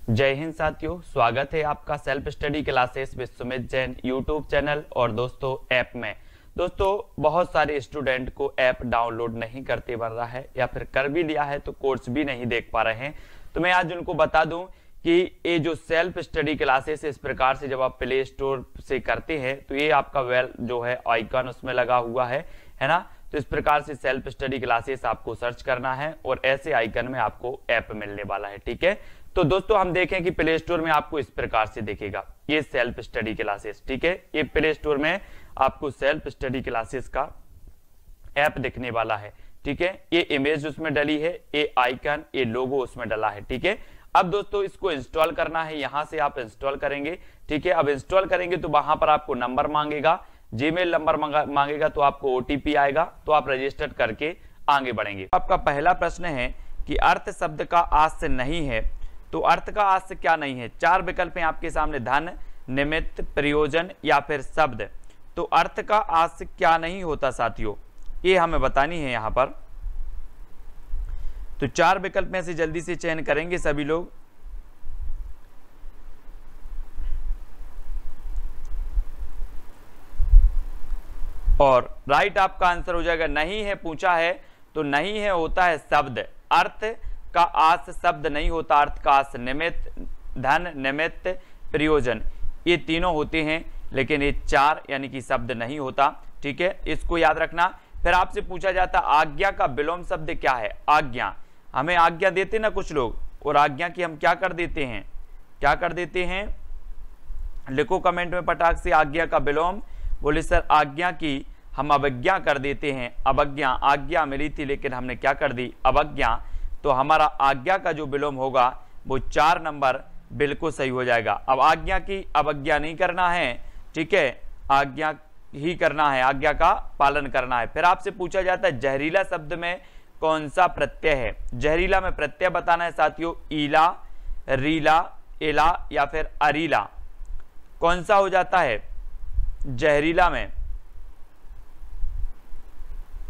जय हिंद साथियों, स्वागत है आपका self study classes with Sumit Jain YouTube channel और दोस्तों ऐप में। दोस्तों, बहुत सारे स्टूडेंट को ऐप डाउनलोड नहीं करते बन रहा है या फिर कर भी लिया है तो कोर्स भी नहीं देख पा रहे हैं। तो मैं आज उनको बता दूँ कि ये जो सेल्फ स्टडी क्लासेस इस प्रकार से जब आप प्ले स्टोर से करते हैं तो ये आपका वेल जो है आइकन उसमें लगा हुआ है है ना? तो इस प्रकार से सेल्फ स्टडी क्लासेस आपको सर्च करना है और ऐसे आइकन में आपको ऐप मिलने वाला है, ठीक है? तो दोस्तों, हम देखें कि प्ले स्टोर में आपको इस प्रकार से देखेगा। ये सेल्फ स्टडी क्लासेस ठीक है? ये प्ले स्टोर में आपको सेल्फ स्टडी क्लासेस का ऐप दिखने वाला है, ठीक है? ये इमेज उसमें डली है, ये आइकन ये लोगो उसमें डला है, ठीक है? अब दोस्तों, इसको इंस्टॉल करना है। यहाँ से आप इंस्टॉल करेंगे, ठीक है? अब इंस्टॉल करेंगे तो वहाँ पर आपको नंबर मांगेगा। जीमेल नंबर मांगेगा तो आपको ओटीपी आएगा तो आप रजिस्टर करके आगे बढ़ेंगे। आपका पहला प्रश्न है कि अर्थ शब्द का आज से नहीं है तो अर्थ का आज क्या नहीं है? चार विकल्प हैं आपके सामने, धन, निमित्त, प्रयोजन या फिर शब्द। तो अर्थ का आज क्या नहीं होता साथियों? ये हमें बतानी है यहाँ पर। तो चार विकल्प में से जल्दी से चयन करेंगे सभी लोग। और राइट आपका आंसर हो जाएगा, नहीं है, पूछा है तो नहीं है, होता है शब्द। अर्थ का आस शब्द नहीं होता अर्थ का आस निमित्त, धन निमित्त, प्रयोजन। ये तीनों होते हैं, लेकिन ये चार यानी कि शब्द नहीं होता, ठीक है? इसको याद रखना। फिर आपसे पूछा जाता, आज्ञा का विलोम शब्द क्या है? आज्ञा। हमें आज्ञा देते ना कुछ लोग? और आज्ञा की हम क्या कर देते हैं? क्या कर देते हैं? लिखो कमेंट में पटाख से, आज्ञा का विलोम। बोले, सर, आज्ञा की हम अवज्ञा कर देते हैं। अवज्ञा, आज्ञा मिली थी, लेकिन हमने क्या कर दी? अवज्ञा। तो हमारा आज्ञा का जो विलोम होगा, वो चार नंबर बिल्कुल सही हो जाएगा। अब आज्ञा की अवज्ञा नहीं करना है, ठीक है? आज्ञा ही करना है, आज्ञा का पालन करना है। फिर आपसे पूछा जाता है, जहरीला शब्द में कौन सा प्रत्यय है? जहरीला में प्रत्यय बताना है साथियों, ईला, रीला, एला या फिर अरीला। कौन सा हो जाता है? जहरीला में।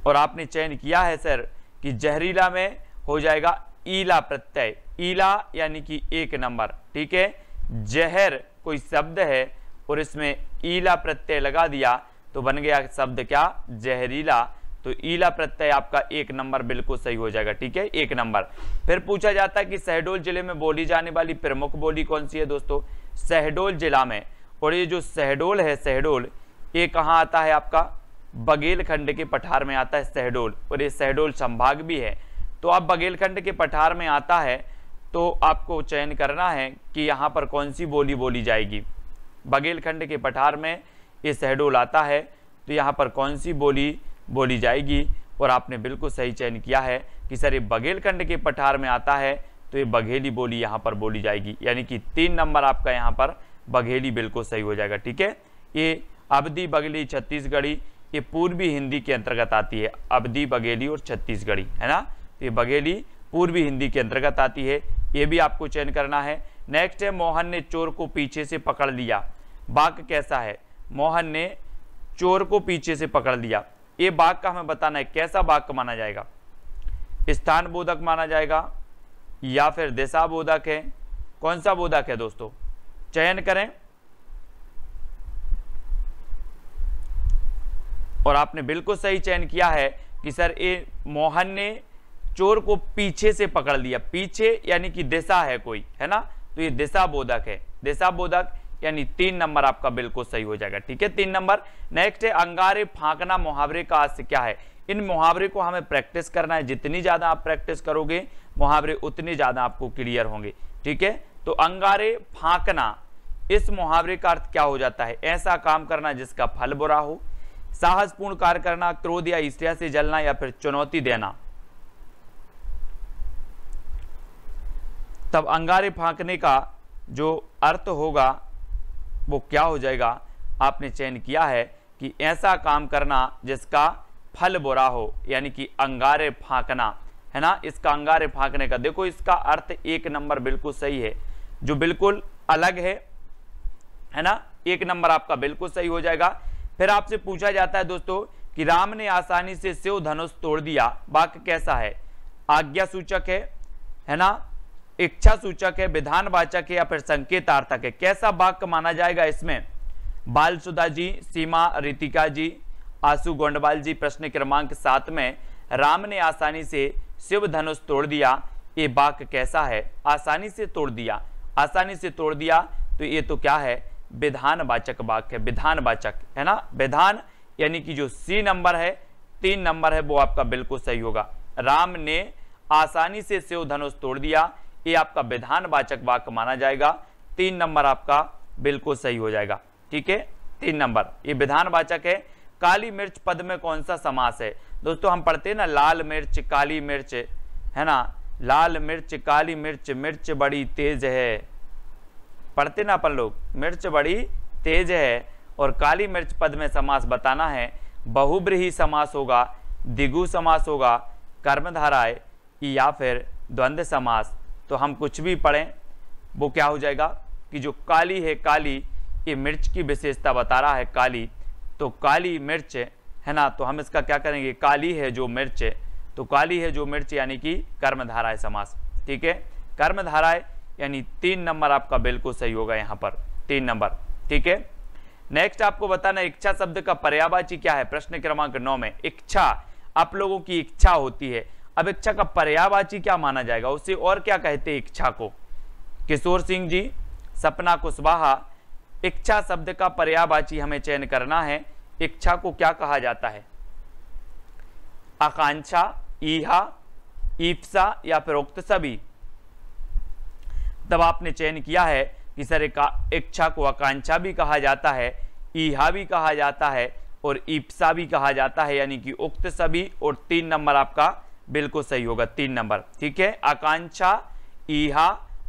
और आपने चयन किया है, सर, कि जहरीला में हो जाएगा ईला प्रत्यय। ईला यानी कि एक नंबर, ठीक है? जहर कोई शब्द है और इसमें ईला प्रत्यय लगा दिया तो बन गया शब्द क्या? जहरीला। तो ईला प्रत्यय आपका एक नंबर बिल्कुल सही हो जाएगा, ठीक है? एक नंबर। फिर पूछा जाता है कि शहडोल ज़िले में बोली जाने वाली प्रमुख बोली कौन सी है दोस्तों? शहडोल जिला में। और ये जो शहडोल है शहडोल ये कहाँ आता है आपका? बघेलखंड के पठार में आता है शहडोल और ये शहडोल संभाग भी है। तो आप बघेलखंड के पठार में आता है तो आपको चयन करना है कि यहाँ पर कौन सी बोली बोली जाएगी। बघेलखंड के पठार में ये शहडोल आता है तो यहाँ पर कौन सी बोली बोली जाएगी, और आपने बिल्कुल सही चयन किया है कि सर ये बघेलखंड के पठार में आता है तो ये बघेली बोली यहाँ पर बोली जाएगी। यानी कि तीन नंबर आपका यहाँ पर बघेली बिल्कुल सही हो जाएगा, ठीक है? ये अवधि बघेली छत्तीसगढ़ी, ये पूर्वी हिंदी के अंतर्गत आती है, अवधि बघेली और छत्तीसगढ़ी, है ना? तो ये बघेली पूर्वी हिंदी के अंतर्गत आती है। ये भी आपको चयन करना है। नेक्स्ट है, मोहन ने चोर को पीछे से पकड़ लिया। बाक कैसा है? मोहन ने चोर को पीछे से पकड़ लिया। ये बाघ का हमें बताना है, कैसा बाघ का माना जाएगा? स्थान बोधक माना जाएगा या फिर दिशा बोधक है? कौन सा बोधक है दोस्तों? चयन करें। और आपने बिल्कुल सही चयन किया है कि सर ये मोहन ने चोर को पीछे से पकड़ लिया। पीछे यानी कि दिशा है कोई, है ना? तो ये दिशा बोधक है। दिशा बोधक यानी तीन नंबर आपका बिल्कुल सही हो जाएगा, ठीक है? तीन नंबर। नेक्स्ट है, अंगारे फांकना मुहावरे का अर्थ क्या है? इन मुहावरे को हमें प्रैक्टिस करना है। जितनी ज़्यादा आप प्रैक्टिस करोगे, मुहावरे उतने ज़्यादा आपको क्लियर होंगे, ठीक है? तो अंगारे फांकना, इस मुहावरे का अर्थ क्या हो जाता है? ऐसा काम करना जिसका फल बुरा हो, साहसपूर्ण कार्य करना, क्रोध या ईर्ष्या से जलना या फिर चुनौती देना। तब अंगारे फांकने का जो अर्थ होगा, वो क्या हो जाएगा? आपने चयन किया है कि ऐसा काम करना जिसका फल बुरा हो, यानी कि अंगारे फांकना, है ना? इसका अंगारे फांकने का। देखो, इसका अर्थ एक नंबर बिल्कुल सही है। जो बिल्कुल अलग है है ना? एक नंबर आपका बिल्कुल सही हो जाएगा। फिर आपसे पूछा जाता है दोस्तों कि राम ने आसानी से शिव धनुष तोड़ दिया? वाक्य कैसा है? आज्ञा सूचक है है ना? इच्छा सूचक है विधान वाचक है या फिर संकेतार्थक है? कैसा वाक्य माना जाएगा इसमें? बाल सुधा जी, सीमा रितिका जी, आसू गोंडवाल जी, प्रश्न क्रमांक सात में, राम ने आसानी से शिव धनुष तोड़ दिया, ये वाक्य कैसा है? आसानी से तोड़ दिया। आसानी से तोड़ दिया तो ये तो क्या है? विधान वाचक वाक्य विधान वाचक है ना? विधान यानी कि जो सी नंबर है, तीन नंबर है, वो आपका बिल्कुल सही होगा। राम ने आसानी से शिव धनुष तोड़ दिया ये आपका विधान वाचक वाक्य माना जाएगा। तीन नंबर आपका बिल्कुल सही हो जाएगा। ठीक है? तीन नंबर। ये विधान वाचक है। काली मिर्च पद में कौन सा समास है? दोस्तों, हम पढ़ते हैं ना, लाल मिर्च, काली मिर्च, है ना? लाल मिर्च, काली मिर्च मिर्च बड़ी तेज है। पढ़ते ना अपन लोग। मिर्च बड़ी तेज है और काली मिर्च पद में समास बताना है। बहुब्रीही समास होगा, दिगु समास होगा, कर्मधाराय या फिर द्वंद्व समास। तो हम कुछ भी पढ़ें, वो क्या हो जाएगा कि जो काली है काली, ये मिर्च की विशेषता बता रहा है काली। तो काली मिर्च है ना तो हम इसका क्या करेंगे? काली है जो मिर्च तो काली है जो मिर्च यानी कि कर्मधाराय समास। ठीक है? कर्मधाराय यानी तीन नंबर आपका बिल्कुल सही होगा यहाँ पर, तीन नंबर। ठीक है? नेक्स्ट आपको बताना, इच्छा शब्द का पर्यावाची क्या है? प्रश्न क्रमांक नौ में, इच्छा। आप लोगों की इच्छा होती है। अब इच्छा का पर्यावाची क्या माना जाएगा? उसे और क्या कहते हैं इच्छा को? किशोर सिंह जी, सपना कुशवाहा इच्छा शब्द का पर्यावाची हमें चयन करना है। इच्छा को क्या कहा जाता है? आकांक्षा, ईहा, ईप्सा या फिर उक्त सभी। तब आपने चयन किया है कि सर इच्छा को आकांक्षा भी कहा जाता है, ईहा भी कहा जाता है और ईप्सा भी कहा जाता है, यानी कि उक्त सभी और तीन नंबर आपका बिल्कुल सही होगा, तीन नंबर। ठीक है? आकांक्षा, ईहा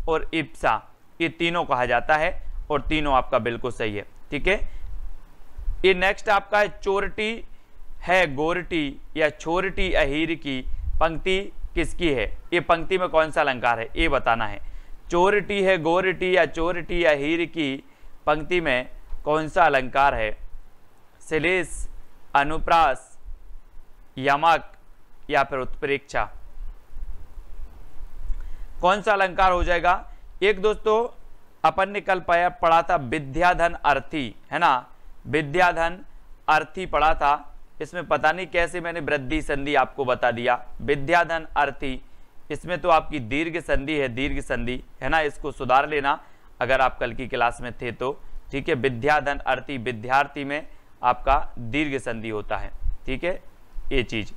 और इप्सा, ये तीनों कहा जाता है और तीनों आपका बिल्कुल सही है। ठीक है? ये नेक्स्ट आपका है, चोरटी है, गोरटी या छोरटी अहीर की पंक्ति किसकी है? ये पंक्ति में कौन सा अलंकार है? ये बताना है। चोरटी है, गोरटी या चोरटी या हीर की पंक्ति में कौन सा अलंकार है? शिलेश अनुप्रास, यमक या फिर उत्प्रेक्षा कौन सा अलंकार हो जाएगा? एक दोस्तों, अपन ने कल पाया, पढ़ा था विद्याधन अर्थी, है ना? विद्याधन अर्थी पढ़ा था। इसमें पता नहीं कैसे मैंने वृद्धि संधि आपको बता दिया। विद्याधन अर्थी, इसमें तो आपकी दीर्घ संधि है, दीर्घ संधि, है ना? इसको सुधार लेना, अगर आप कल की क्लास में थे तो। ठीक है? विद्याधन अर्थी, विद्यार्थी में आपका दीर्घ संधि होता है। ठीक है? ये चीज़।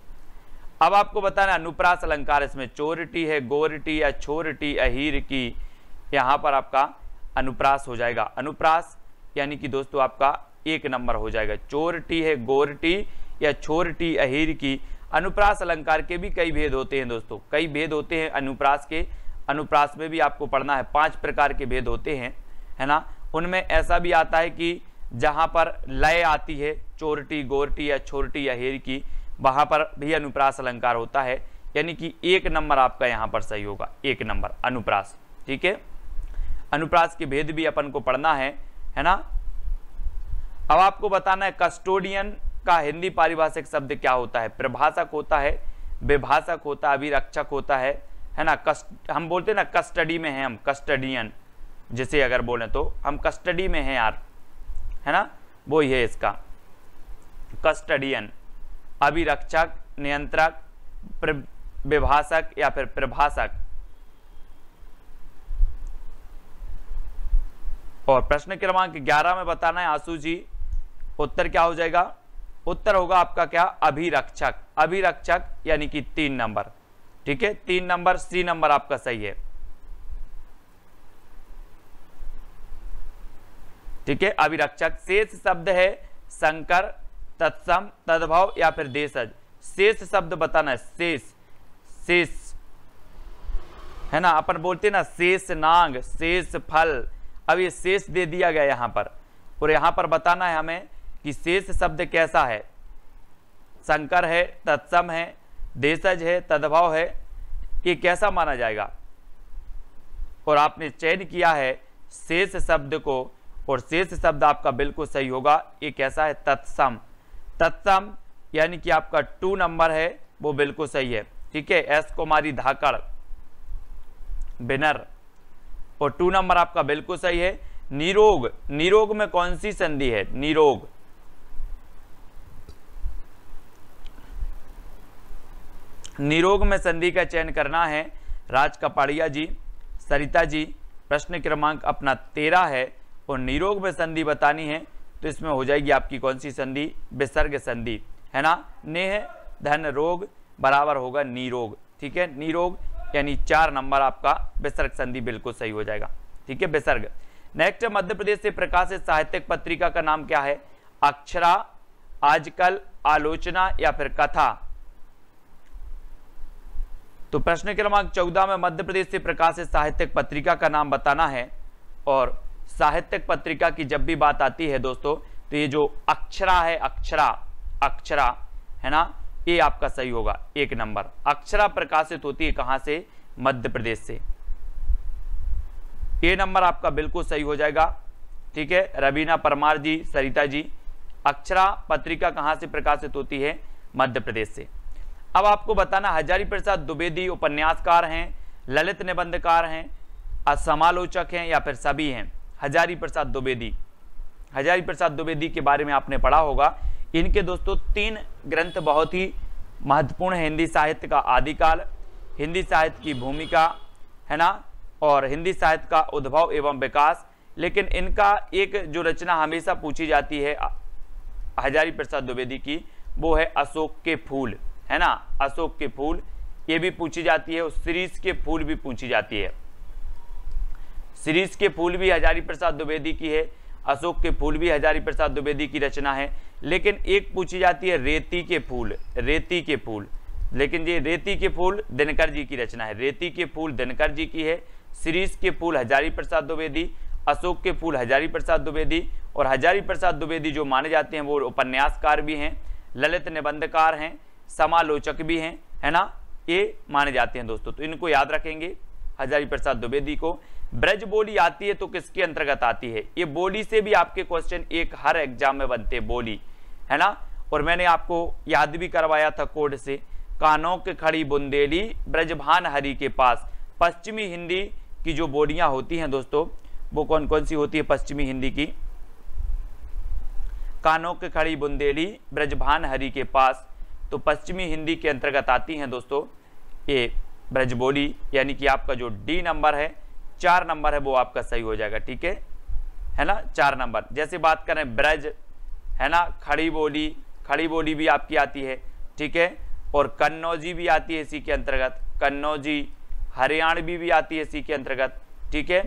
अब आपको बताना अनुप्रास अलंकार इसमें चोरटी है, गोरटी या छोरटी, अहीर की, यहाँ पर आपका अनुप्रास हो जाएगा। अनुप्रास यानी कि दोस्तों आपका एक नंबर हो जाएगा। चोरटी है, गोरटी या छोरटी, अहीर की। अनुप्रास अलंकार के भी कई भेद होते हैं दोस्तों। कई भेद होते हैं अनुप्रास के। अनुप्रास में भी आपको पढ़ना है, पाँच प्रकार के भेद होते हैं, है ना? उनमें ऐसा भी आता है कि जहाँ पर लय आती है, चोरटी, गोरटी या छोरटी या हेर की वहाँ पर भी अनुप्रास अलंकार होता है, यानी कि एक नंबर आपका यहाँ पर सही होगा, एक नंबर, अनुप्रास, ठीक है? अनुप्रास के भेद भी अपन को पढ़ना है है ना? अब आपको बताना है कस्टोडियन का हिंदी पारिभाषिक शब्द क्या होता है? प्रभाषक होता है विभाषक होता है, अभिरक्षक होता है है ना? कस्ट हम बोलते हैं ना कस्टडी में है हम कस्टडियन जिसे अगर बोले तो। हम कस्टडी में हैं यार, है ना? वो ही है इसका कस्टडियन अभिरक्षक, नियंत्रक विभाषक या फिर प्रभाषक और प्रश्न क्रमांक 11 में बताना है आँसू जी, उत्तर क्या हो जाएगा? उत्तर होगा आपका क्या? अभिरक्षक। अभिरक्षक यानी कि तीन नंबर। ठीक है? तीन नंबर, सी नंबर आपका सही है। ठीक है? अभिरक्षक, शेष शब्द है संकर तत्सम, तदभाव या फिर देशज शेष शब्द बताना है, शेष शेष। है ना? अपन बोलते ना, शेष नांग, शेष फल। अब ये शेष दे दिया गया यहाँ पर। और यहाँ पर बताना है हमें कि शेष शब्द कैसा है। संकर है, तत्सम है देशज है, तदभाव है, ये कैसा माना जाएगा? और आपने चयन किया है शेष शब्द को, और शेष शब्द आपका बिल्कुल सही होगा, ये कैसा है? तत्सम। तत्सम, यानी कि आपका टू नंबर है, वो बिल्कुल सही है। ठीक है, एस कुमारी धाकड़, बिनर, और टू नंबर आपका बिल्कुल सही है। निरोग निरोग में कौन सी संधि है? निरोग। निरोग में संधि का चयन करना है। राज कपाड़िया जी, सरिता जी, प्रश्न क्रमांक अपना तेरह है, और निरोग में संधि बतानी है। तो इसमें हो जाएगी आपकी कौन सी संधि? विसर्ग संधि। है ना? नेह, धन, रोग, बराबर होगा निरोग। ठीक है? निरोग यानी चार नंबर आपका विसर्ग संधि बिल्कुल सही हो जाएगा। ठीक है? विसर्ग। नेक्स्ट मध्य प्रदेश से प्रकाशित साहित्यिक पत्रिका का नाम क्या है? अक्षरा, आजकल, आलोचना या फिर कथा? तो प्रश्न क्रमांक चौदह में मध्य प्रदेश से प्रकाशित साहित्यिक पत्रिका का नाम बताना है और साहित्यिक पत्रिका की जब भी बात आती है दोस्तों तो ये जो अक्षरा है, अक्षरा अक्षरा, है ना? ये आपका सही होगा, एक नंबर। अक्षरा प्रकाशित होती है कहाँ से? मध्य प्रदेश से। ए नंबर आपका बिल्कुल सही हो जाएगा, ठीक है? रवीना परमार जी, सरिता जी, अक्षरा पत्रिका कहाँ से प्रकाशित होती है? मध्य प्रदेश से। अब आपको बताना, हजारी प्रसाद द्विवेदी उपन्यासकार हैं, ललित निबंधकार हैं समालोचक हैं या फिर सभी हैं। हजारी प्रसाद द्विवेदी। हजारी प्रसाद द्विवेदी के बारे में आपने पढ़ा होगा। इनके दोस्तों, तीन ग्रंथ बहुत ही महत्वपूर्ण है। हिंदी साहित्य का आदिकाल, हिंदी साहित्य की भूमिका, है ना? और हिंदी साहित्य का उद्भव एवं विकास। लेकिन इनका एक जो रचना हमेशा पूछी जाती है, हजारी प्रसाद द्विवेदी की, वो है अशोक के फूल, है ना? अशोक के फूल, ये भी पूछी जाती है, और सीरीज़ के फूल भी पूछी जाती है। सीरीज़ के फूल भी हजारी प्रसाद द्विवेदी की है, अशोक के फूल भी हजारी प्रसाद द्विवेदी की रचना है। लेकिन एक पूछी जाती है, रेती के फूल, रेती के फूल। लेकिन ये रेती के फूल दिनकर जी की रचना है। रेती के फूल दिनकर जी की है, सीरीज़ के फूल हजारी प्रसाद द्विवेदी, अशोक के फूल हजारी प्रसाद द्विवेदी और हजारी प्रसाद द्विवेदी जो माने जाते हैं वो उपन्यासकार भी हैं, ललित निबंधकार हैं, समालोचक भी हैं, है ना? ये माने जाते हैं दोस्तों। तो इनको याद रखेंगे हजारी प्रसाद द्विवेदी को। ब्रज बोली आती है तो किसके अंतर्गत आती है? ये बोली से भी आपके क्वेश्चन एक हर एग्ज़ाम में बनते बोली। है ना? और मैंने आपको याद भी करवाया था कोड से। कानों के खड़ी बुंदेली, ब्रजभान हरि के पास। पश्चिमी हिंदी की जो बोलियाँ होती हैं दोस्तों, वो कौन कौन सी होती है पश्चिमी हिंदी की? कानों के खड़ी बुंदेली, ब्रजभान हरि के पास। तो पश्चिमी हिंदी के अंतर्गत आती हैं दोस्तों, ये ब्रजबोली यानी कि आपका जो डी नंबर है चार नंबर है वो आपका सही हो जाएगा, ठीक है? है ना? चार नंबर। जैसे बात करें ब्रज, है ना? खड़ी बोली खड़ी बोली भी आपकी आती है, ठीक है? और कन्नौजी भी आती है इसी के अंतर्गत। कन्नौजी, हरियाणवी भी आती है इसी के अंतर्गत, ठीक है?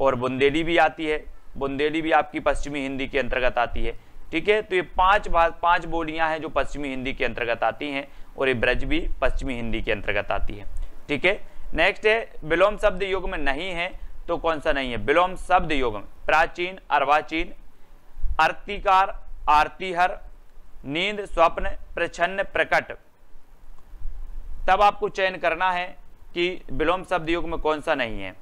और बुंदेली भी आती है। बुंदेली भी आपकी पश्चिमी हिंदी के अंतर्गत आती है, ठीक है? तो ये पाँच पाँच बोलियाँ हैं जो पश्चिमी हिंदी के अंतर्गत आती हैं, और ये ब्रज भी पश्चिमी हिंदी के अंतर्गत आती है, ठीक है? नेक्स्ट है, विलोम शब्द युग में नहीं है तो कौन सा नहीं है? विलोम शब्द युग में। प्राचीन, अर्वाचीन, अर्तिकार, आरतीहर, नींद, स्वप्न, प्रछन्न, प्रकट। तब आपको चयन करना है कि विलोम शब्द युग में कौन सा नहीं है।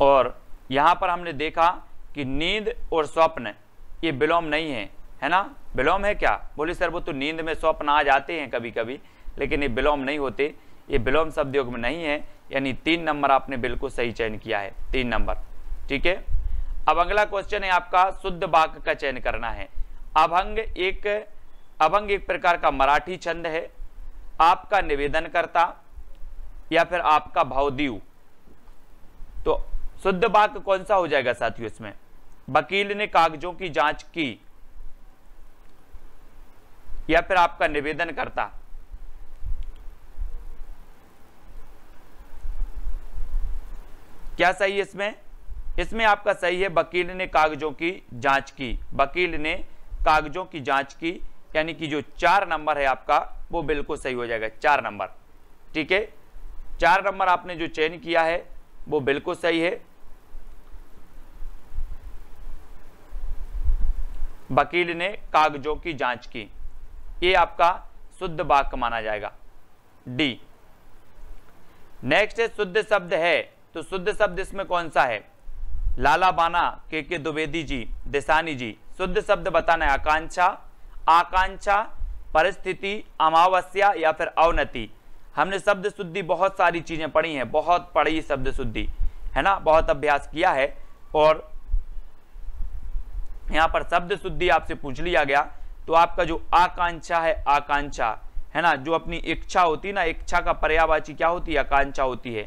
और यहाँ पर हमने देखा कि नींद और स्वप्न ये विलोम नहीं है है ना? विलोम है क्या? बोले, सर, वो तो नींद में स्वप्न आ जाते हैं कभी कभी लेकिन ये विलोम नहीं होते। ये विलोम शब्द योग में नहीं है, यानी तीन नंबर आपने बिल्कुल सही चयन किया है, तीन नंबर। ठीक है? अब अगला क्वेश्चन है आपका, शुद्ध वाक्य का चयन करना है। अभंग एक अभंग एक प्रकार का मराठी छंद है। आपका निवेदन करता या फिर आपका भावदीव तो शुद्ध वाक्य कौन सा हो जाएगा साथियों इसमें? वकील ने कागजों की जाँच की या फिर आपका निवेदन करता। क्या सही है इसमें? इसमें आपका सही है, वकील ने कागजों की जाँच की। वकील ने कागजों की जाँच की, यानी कि जो चार नंबर है आपका, वो बिल्कुल सही हो जाएगा, चार नंबर। ठीक है? चार नंबर आपने जो चयन किया है, वो बिल्कुल सही है। वकील ने कागजों की जाँच की। ये आपका शुद्ध वाक्य माना जाएगा। डी। नेक्स्ट शुद्ध शब्द है। तो शुद्ध शब्द इसमें कौन सा है? लाला बाना के के द्विवेदी जी दिशानी जी। शुद्ध शब्द बताना है, आकांक्षा आकांक्षा, परिस्थिति, अमावस्या या फिर अवनति। हमने शब्द शुद्धि बहुत सारी चीज़ें पढ़ी हैं, बहुत पढ़ी शब्द शुद्धि। है ना? बहुत अभ्यास किया है और यहाँ पर शब्द शुद्धि आपसे पूछ लिया गया तो आपका जो आकांक्षा है आकांक्षा, है ना? जो अपनी इच्छा होती है ना, इच्छा का पर्यावाची क्या होती है? आकांक्षा होती है।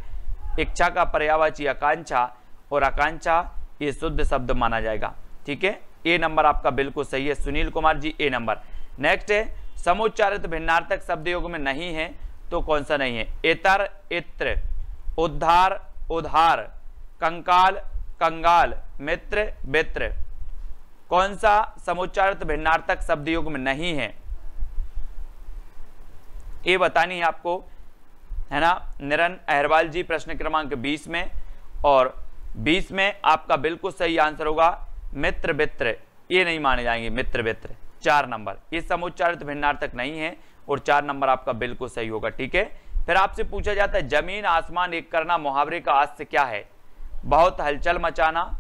इच्छा का पर्यावाची आकांक्षा और आकांक्षा, ये शुद्ध शब्द माना जाएगा। ठीक है? ए नंबर आपका बिल्कुल सही है, Sunil Kumar ji, A number. Next है, समुच्चारित भिन्नार्थक शब्द योग में नहीं है तो कौन सा नहीं है? इतर इत्र, उद्धार, उधार, कंकाल, कंगाल, मित्र मित्र कौन सा समुच्चारित भिन्नार्थक शब्द योग में नहीं है? ये बतानी है आपको, है ना, निरन अहरवाल जी प्रश्न क्रमांक 20 में, और 20 में आपका बिल्कुल सही आंसर होगा मित्र मित्र ये नहीं माने जाएँगे मित्र मित्र चार नंबर। ये समुच्चारित भिन्नार्थक नहीं है, और चार नंबर आपका बिल्कुल सही होगा, ठीक है? फिर आपसे पूछा जाता है, ज़मीन आसमान एक करना मुहावरे का आस्य क्या है? बहुत हलचल मचाना,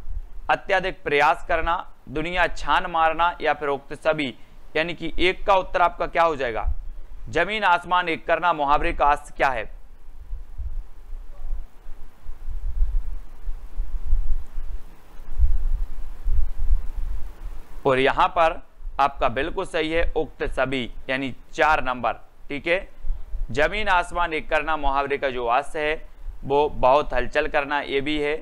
अत्याधिक प्रयास करना दुनिया छान मारना या फिर उक्त सभी, यानी कि एक का उत्तर आपका क्या हो जाएगा? ज़मीन आसमान एक करना, मुहावरे का आस्य क्या है? और यहाँ पर आपका बिल्कुल सही है, उक्त सभी, यानी चार नंबर, ठीक है? ज़मीन आसमान एक करना, मुहावरे का जो वास्य है, वो बहुत हलचल करना, ये भी है।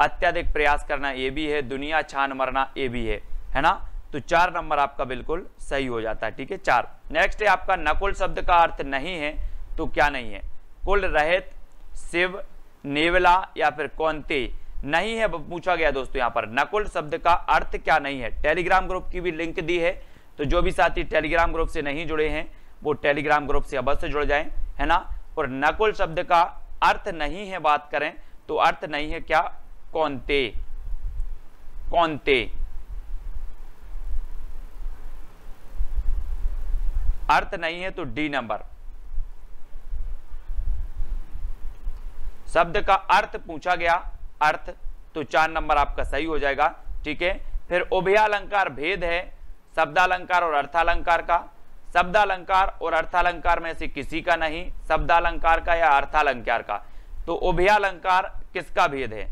अत्याधिक प्रयास करना ये भी है, दुनिया छान मरना ये भी है है ना? तो चार नंबर आपका बिल्कुल सही हो जाता है, ठीक है? चार। नेक्स्ट है आपका नकुल शब्द का अर्थ नहीं है तो क्या नहीं है? कुल रहित, शिव, नेवला या फिर कौनते? नहीं है पूछा गया दोस्तों यहाँ पर। नकुल शब्द का अर्थ क्या नहीं है? टेलीग्राम ग्रुप की भी लिंक दी है तो जो भी साथी टेलीग्राम ग्रुप से नहीं जुड़े हैं, वो टेलीग्राम ग्रुप से अवश्य जुड़ जाएँ, है ना? और नकुल शब्द का अर्थ नहीं है बात करें तो अर्थ नहीं है क्या? कौनते कौनते अर्थ नहीं है तो डी नंबर शब्द का अर्थ पूछा गया, अर्थ तो चार नंबर आपका सही हो जाएगा, ठीक है? फिर उभयालंकार भेद है, शब्दालंकार और अर्थालंकार का। शब्दालंकार और अर्थालंकार में से किसी का नहीं, शब्दालंकार का या अर्थालंकार का। तो उभयालंकार किसका भेद है?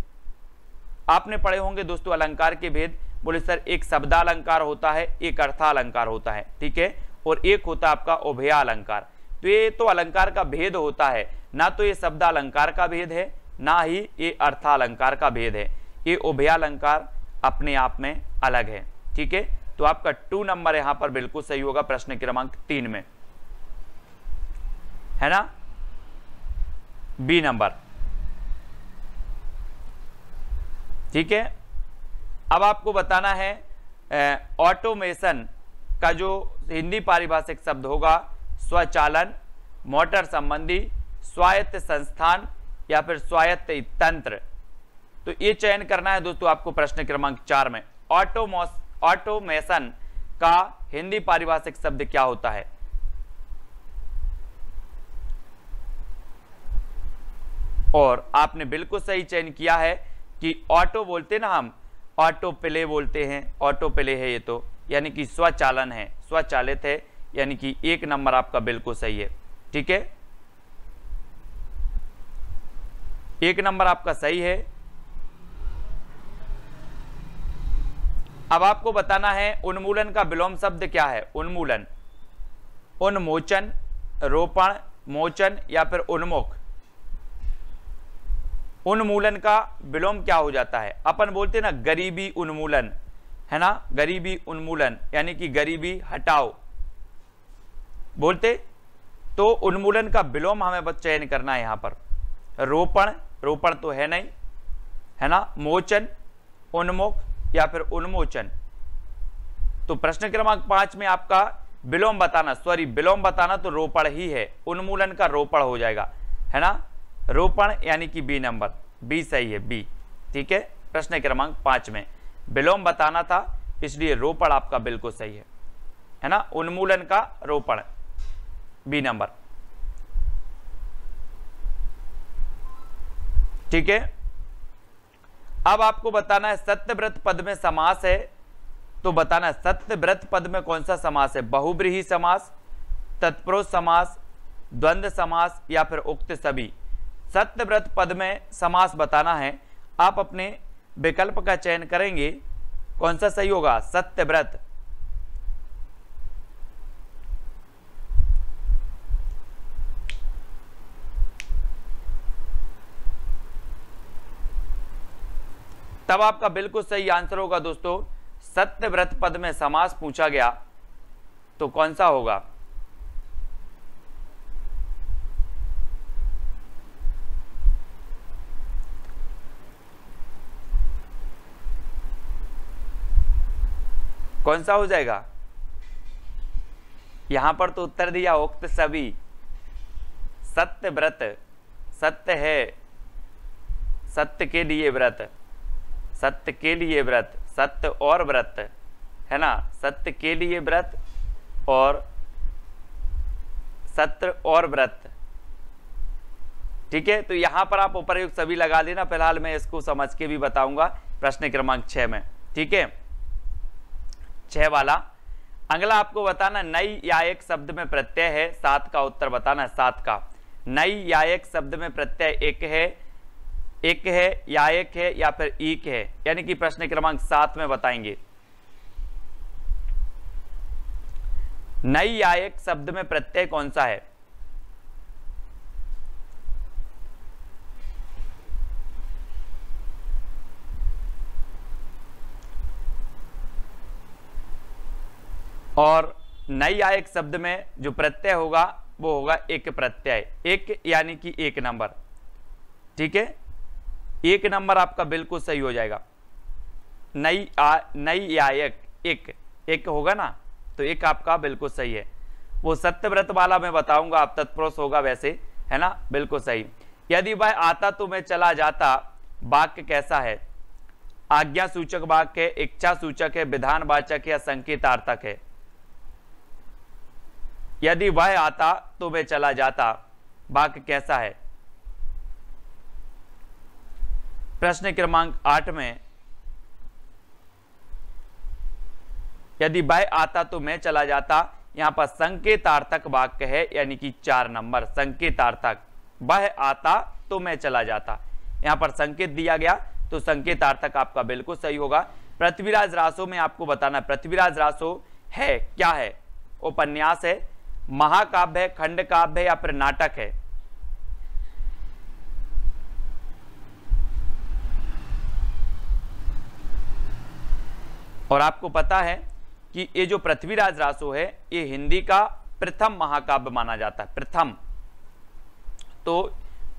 आपने पढ़े होंगे दोस्तों, अलंकार के भेद। बोले, सर, एक शब्दालंकार होता है, एक अर्थालंकार होता है। ठीक है? और एक होता है आपका उभया अलंकार तो ये तो अलंकार का भेद होता है। ना तो ये शब्द अलंकार का भेद है, ना ही ये अर्थालंकार का भेद है। ये उभयालंकार अपने आप में अलग है। ठीक है? तो आपका टू नंबर यहाँ पर बिल्कुल सही होगा प्रश्न क्रमांक तीन में। है ना? B number. ठीक है? अब आपको बताना है ऑटोमेशन का जो हिंदी पारिभाषिक शब्द होगा, स्वचालन, मोटर संबंधी, स्वायत्त संस्थान या फिर स्वायत्त तंत्र। तो ये चयन करना है दोस्तों आपको प्रश्न क्रमांक चार में। ऑटोमोस ऑटोमेशन का हिंदी पारिभाषिक शब्द क्या होता है? और आपने बिल्कुल सही चयन किया है कि ऑटो बोलते ना हम, ऑटो प्ले बोलते हैं, ऑटो प्ले है ये तो यानी कि स्वचालन है, स्वचालित है, यानी कि एक नंबर आपका बिल्कुल सही है, ठीक है? एक नंबर आपका सही है। अब आपको बताना है उन्मूलन का विलोम शब्द क्या है? उन्मूलन। उन्मोचन, रोपण, मोचन या फिर उन्मुख। उन्मूलन का विलोम क्या हो जाता है? अपन बोलते ना, गरीबी उन्मूलन। है ना? गरीबी उन्मूलन, यानी कि गरीबी हटाओ। बोलते? तो उन्मूलन का विलोम हमें बस चयन करना है यहाँ पर। रोपण रोपण तो है नहीं। है ना? मोचन उन्मुख या फिर उन्मोचन। तो प्रश्न क्रमांक पाँच में आपका विलोम बताना सॉरी विलोम बताना तो रोपण ही है। उन्मूलन का रोपण हो जाएगा। है ना? रोपण यानी कि बी नंबर। बी सही है, बी। ठीक है? प्रश्न क्रमांक पाँच में। विलोम बताना था, इसलिए रोपण आपका बिल्कुल सही है। है ना? उन्मूलन का रोपण। B number. ठीक है? अब आपको बताना है, सत्यव्रत पद में समास है। तो बताना है, सत्यव्रत पद में कौन सा समास है? बहुब्रीही समास, तत्पुरुष समास, द्वंद्व समास या फिर उक्त सभी? सत्यव्रत पद में समास बताना है। आप अपने विकल्प का चयन करेंगे। कौन सा सही होगा? सत्यव्रत। तब आपका बिल्कुल सही आंसर होगा दोस्तों। सत्यव्रत पद में समास पूछा गया। तो कौन सा होगा? कौन सा हो जाएगा? यहाँ पर तो उत्तर दिया, उक्त सभी। सत्य व्रत। सत्य है। सत्य के लिए व्रत। सत्य के लिए व्रत। सत्य और व्रत। है ना? सत्य के लिए व्रत और सत्य और व्रत। ठीक है? तो यहाँ पर आप उपरयुक्त सभी लगा देना। फ़िलहाल मैं इसको समझ के भी बताऊँगा प्रश्न क्रमांक छह में। ठीक है? छह वाला। अगला आपको बताना, नई या एक शब्द में प्रत्यय है, सात का उत्तर बताना, सात का। नई या एक शब्द में प्रत्यय एक है एक है या एक है या फिर एक है। यानी कि प्रश्न क्रमांक सात में बताएँगे। नई या एक शब्द में प्रत्यय कौन सा है? और नई आयक शब्द में जो प्रत्यय होगा, वो होगा एक प्रत्यय। एक यानी कि एक नंबर। ठीक है? एक नंबर आपका बिल्कुल सही हो जाएगा। नई आ, नई आयक, एक एक होगा ना तो एक आपका बिल्कुल सही है। वो सत्यव्रत वाला मैं बताऊँगा, आप तत्पुरुष होगा वैसे, है ना? बिल्कुल सही। यदि वह आता तो मैं चला जाता, वाक्य कैसा है? आज्ञा सूचक वाक्य है इच्छा सूचक है, विधान वाचक या संकेतार्थक है? यदि वह आता तो मैं चला जाता। वाक्य कैसा है? प्रश्न क्रमांक आठ में, यदि वह आता तो मैं चला जाता। यहाँ पर संकेतार्थक वाक्य है, यानी कि चार नंबर, संकेतार्थक। वह आता तो मैं चला जाता। यहाँ पर संकेत दिया गया तो संकेतार्थक आपका बिल्कुल सही होगा। पृथ्वीराज रासो में आपको बताना, पृथ्वीराज रासो है, क्या है? उपन्यास है महाकाव्य है खंड काव्य है या फिर नाटक है? और आपको पता है कि ये जो पृथ्वीराज रासो है, ये हिंदी का प्रथम महाकाव्य माना जाता है, प्रथम। तो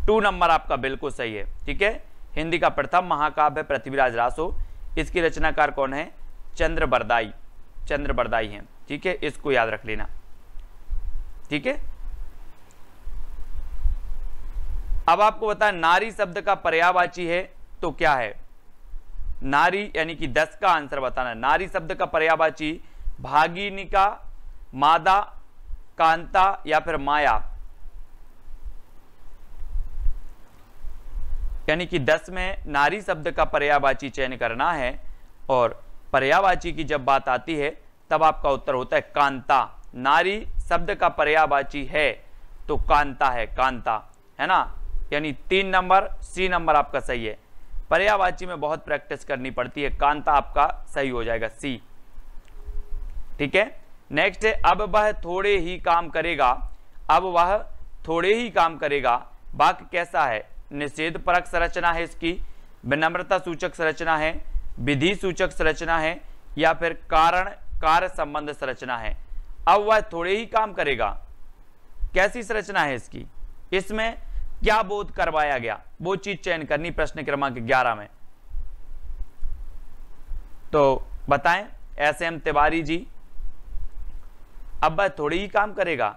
टू नंबर आपका बिल्कुल सही है, ठीक है? हिंदी का प्रथम महाकाव्य है पृथ्वीराज रासो। इसकी रचनाकार कौन है? चंद्र बरदाई चंद्र बरदाई है, ठीक है? इसको याद रख लेना। ठीक है? अब आपको बता नारी शब्द का पर्यावाची है तो क्या है? नारी यानी कि दस का आंसर बताना नारी शब्द का पर्यावाची भागिनिका मादा, कांता या फिर माया। यानी कि दस में नारी शब्द का पर्यावाची चयन करना है और पर्यावाची की जब बात आती है, तब आपका उत्तर होता है कांता। नारी शब्द का पर्यावाची है तो कांता है कांता, है ना? यानी तीन नंबर, सी नंबर आपका सही है। पर्यावाची में बहुत प्रैक्टिस करनी पड़ती है, कांता आपका सही हो जाएगा, सी। ठीक है? नेक्स्ट है, अब वह थोड़े ही काम करेगा, अब वह थोड़े ही काम करेगा। वाक्य कैसा है? निषेध परक संरचना है इसकी, विनम्रता सूचक संरचना है, विधि सूचक संरचना है, या फिर कारण, कार्य संबंध संरचना है। अब वह थोड़े ही काम करेगा। कैसी संरचना है इसकी? इसमें क्या बोध करवाया गया? वो चीज़ चयन करनी प्रश्न क्रमांक 11 में। तो बताएँ एस एम तिवारी जी, अब वह थोड़ी ही काम करेगा।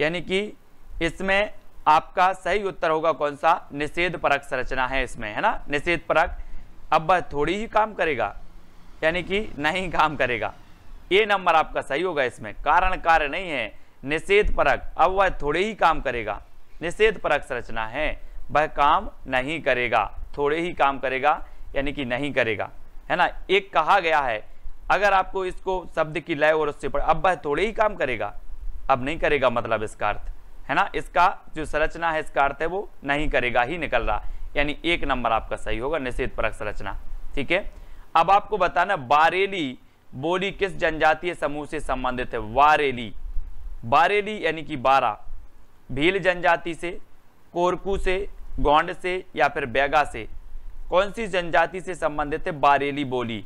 यानी कि इसमें आपका सही उत्तर होगा कौन सा? निषेध परक संरचना है इसमें, है ना? निषेध परक। अब वह थोड़ी ही काम करेगा। यानी कि नहीं काम करेगा। ये नंबर आपका सही होगा इसमें। कारण कार्य नहीं है। निषेध परक। अब वह थोड़े ही काम करेगा। निषेध परक संरचना है। वह काम नहीं करेगा। थोड़े ही काम करेगा, यानी कि नहीं करेगा। है ना? एक कहा गया है। अगर आपको इसको शब्द की लय और उससे पढ़ अब वह थोड़े ही काम करेगा। अब नहीं करेगा मतलब इसका अर्थ। है ना? इसका जो संरचना है, इसका अर्थ है वो नहीं करेगा, ही निकल रहा। यानी एक नंबर आपका सही होगा, निषेध परक संरचना। ठीक है? अब आपको बताना बारेली बोली किस जनजातीय समूह से संबंधित है? वारेली बारेली यानी कि बारा। भील जनजाति से, कोरकू से, गोंड से या फिर बैगा से। कौन सी जनजाति से संबंधित है बारेली बोली?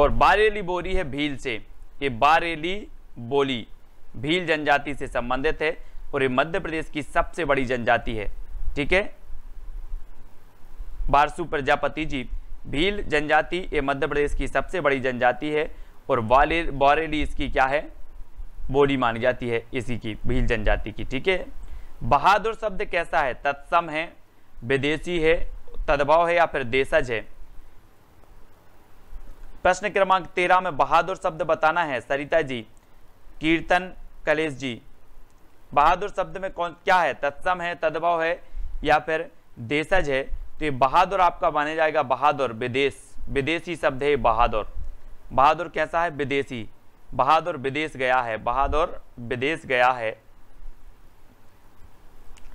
और बारेली बोली है भील से। ये बारेली बोली भील जनजाति से संबंधित है। ये मध्य प्रदेश की सबसे बड़ी जनजाति है। ठीक है? बारसु प्रजापति जी भील जनजाति, ये मध्य प्रदेश की सबसे बड़ी जनजाति है और वाले, बौरेली इसकी क्या है? बोली मानी जाती है, इसी की, भील जनजाति की। ठीक है? बहादुर शब्द कैसा है? तत्सम है, विदेशी है, तदभाव है या फिर देशज है? प्रश्न क्रमांक तेरह में बहादुर शब्द बताना है, सरिता जी, कीर्तन कलेश जी। बहादुर शब्द में कौन, क्या है? तत्सम है, तदभाव है, या फिर देशज है? तो ये बहादुर आपका माने जाएगा बहादुर, विदेश। विदेशी शब्द है बहादुर। बहादुर कैसा है? विदेशी। बहादुर विदेश गया है। बहादुर विदेश गया है।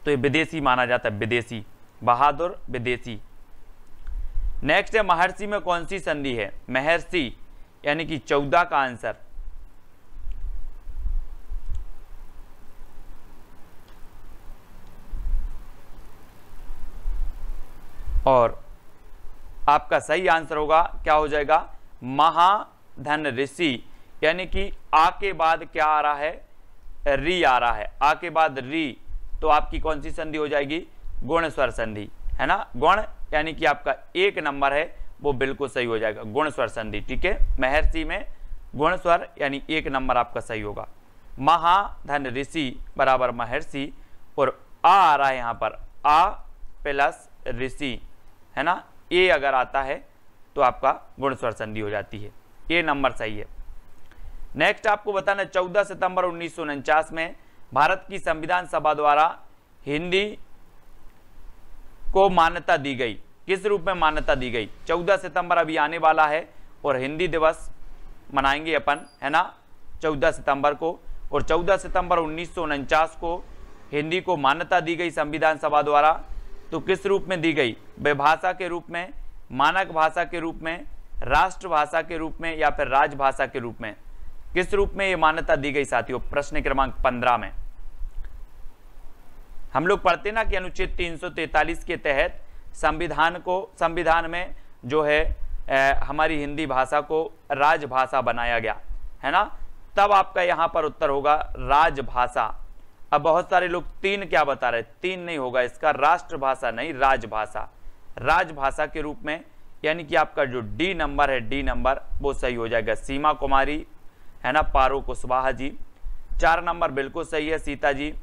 तो ये विदेशी माना जाता है, विदेशी। बहादुर विदेशी। नेक्स्ट है, महर्षि में कौन सी संधि है? महर्षि, यानी कि चौदह का आंसर और आपका सही आंसर होगा, क्या हो जाएगा? महाधन ऋषि, यानी कि आ के बाद क्या आ रहा है? री आ रहा है। आ के बाद री तो आपकी कौन सी संधि हो जाएगी? गुण स्वर संधि, है ना? गुण, यानी कि आपका एक नंबर है, वो बिल्कुल सही हो जाएगा। गुण स्वर संधि, ठीक है? महर्षि में गुण स्वर, यानी एक नंबर आपका सही होगा। महाधन ऋषि बराबर महर्षि, और आ आ रहा है यहाँ पर। आ प्लस ऋषि है ना? ए अगर आता है तो आपका गुण स्वर संधि हो जाती है। ए नंबर सही है। नेक्स्ट आपको बताना चौदह सितंबर उन्नीस सौ उनचास में भारत की संविधान सभा द्वारा हिंदी को मान्यता दी गई। किस रूप में मान्यता दी गई? 14 सितंबर अभी आने वाला है और हिंदी दिवस मनाएँगे अपन, है ना? 14 सितंबर को। और 14 सितंबर उन्नीस सौ उनचास को हिंदी को मान्यता दी गई संविधान सभा द्वारा। तो किस रूप में दी गई? विभाषा के रूप में मानक भाषा के रूप में राष्ट्रभाषा के रूप में या फिर राजभाषा के रूप में? किस रूप में यह मान्यता दी गई साथियों? प्रश्न क्रमांक पंद्रह में। हम लोग पढ़ते ना कि अनुच्छेद 343 के तहत संविधान को संविधान में जो है ए, हमारी हिंदी भाषा को राजभाषा बनाया गया। है ना? तब आपका यहाँ पर उत्तर होगा राजभाषा। अब बहुत सारे लोग तीन क्या बता रहे तीन नहीं होगा, इसका राष्ट्रभाषा नहीं, राजभाषा। राजभाषा के रूप में, यानी कि आपका जो डी नंबर है डी नंबर वो सही हो जाएगा। सीमा कुमारी, है ना, पारो कुशवाहा जी। चार नंबर बिल्कुल सही है, सीता जी,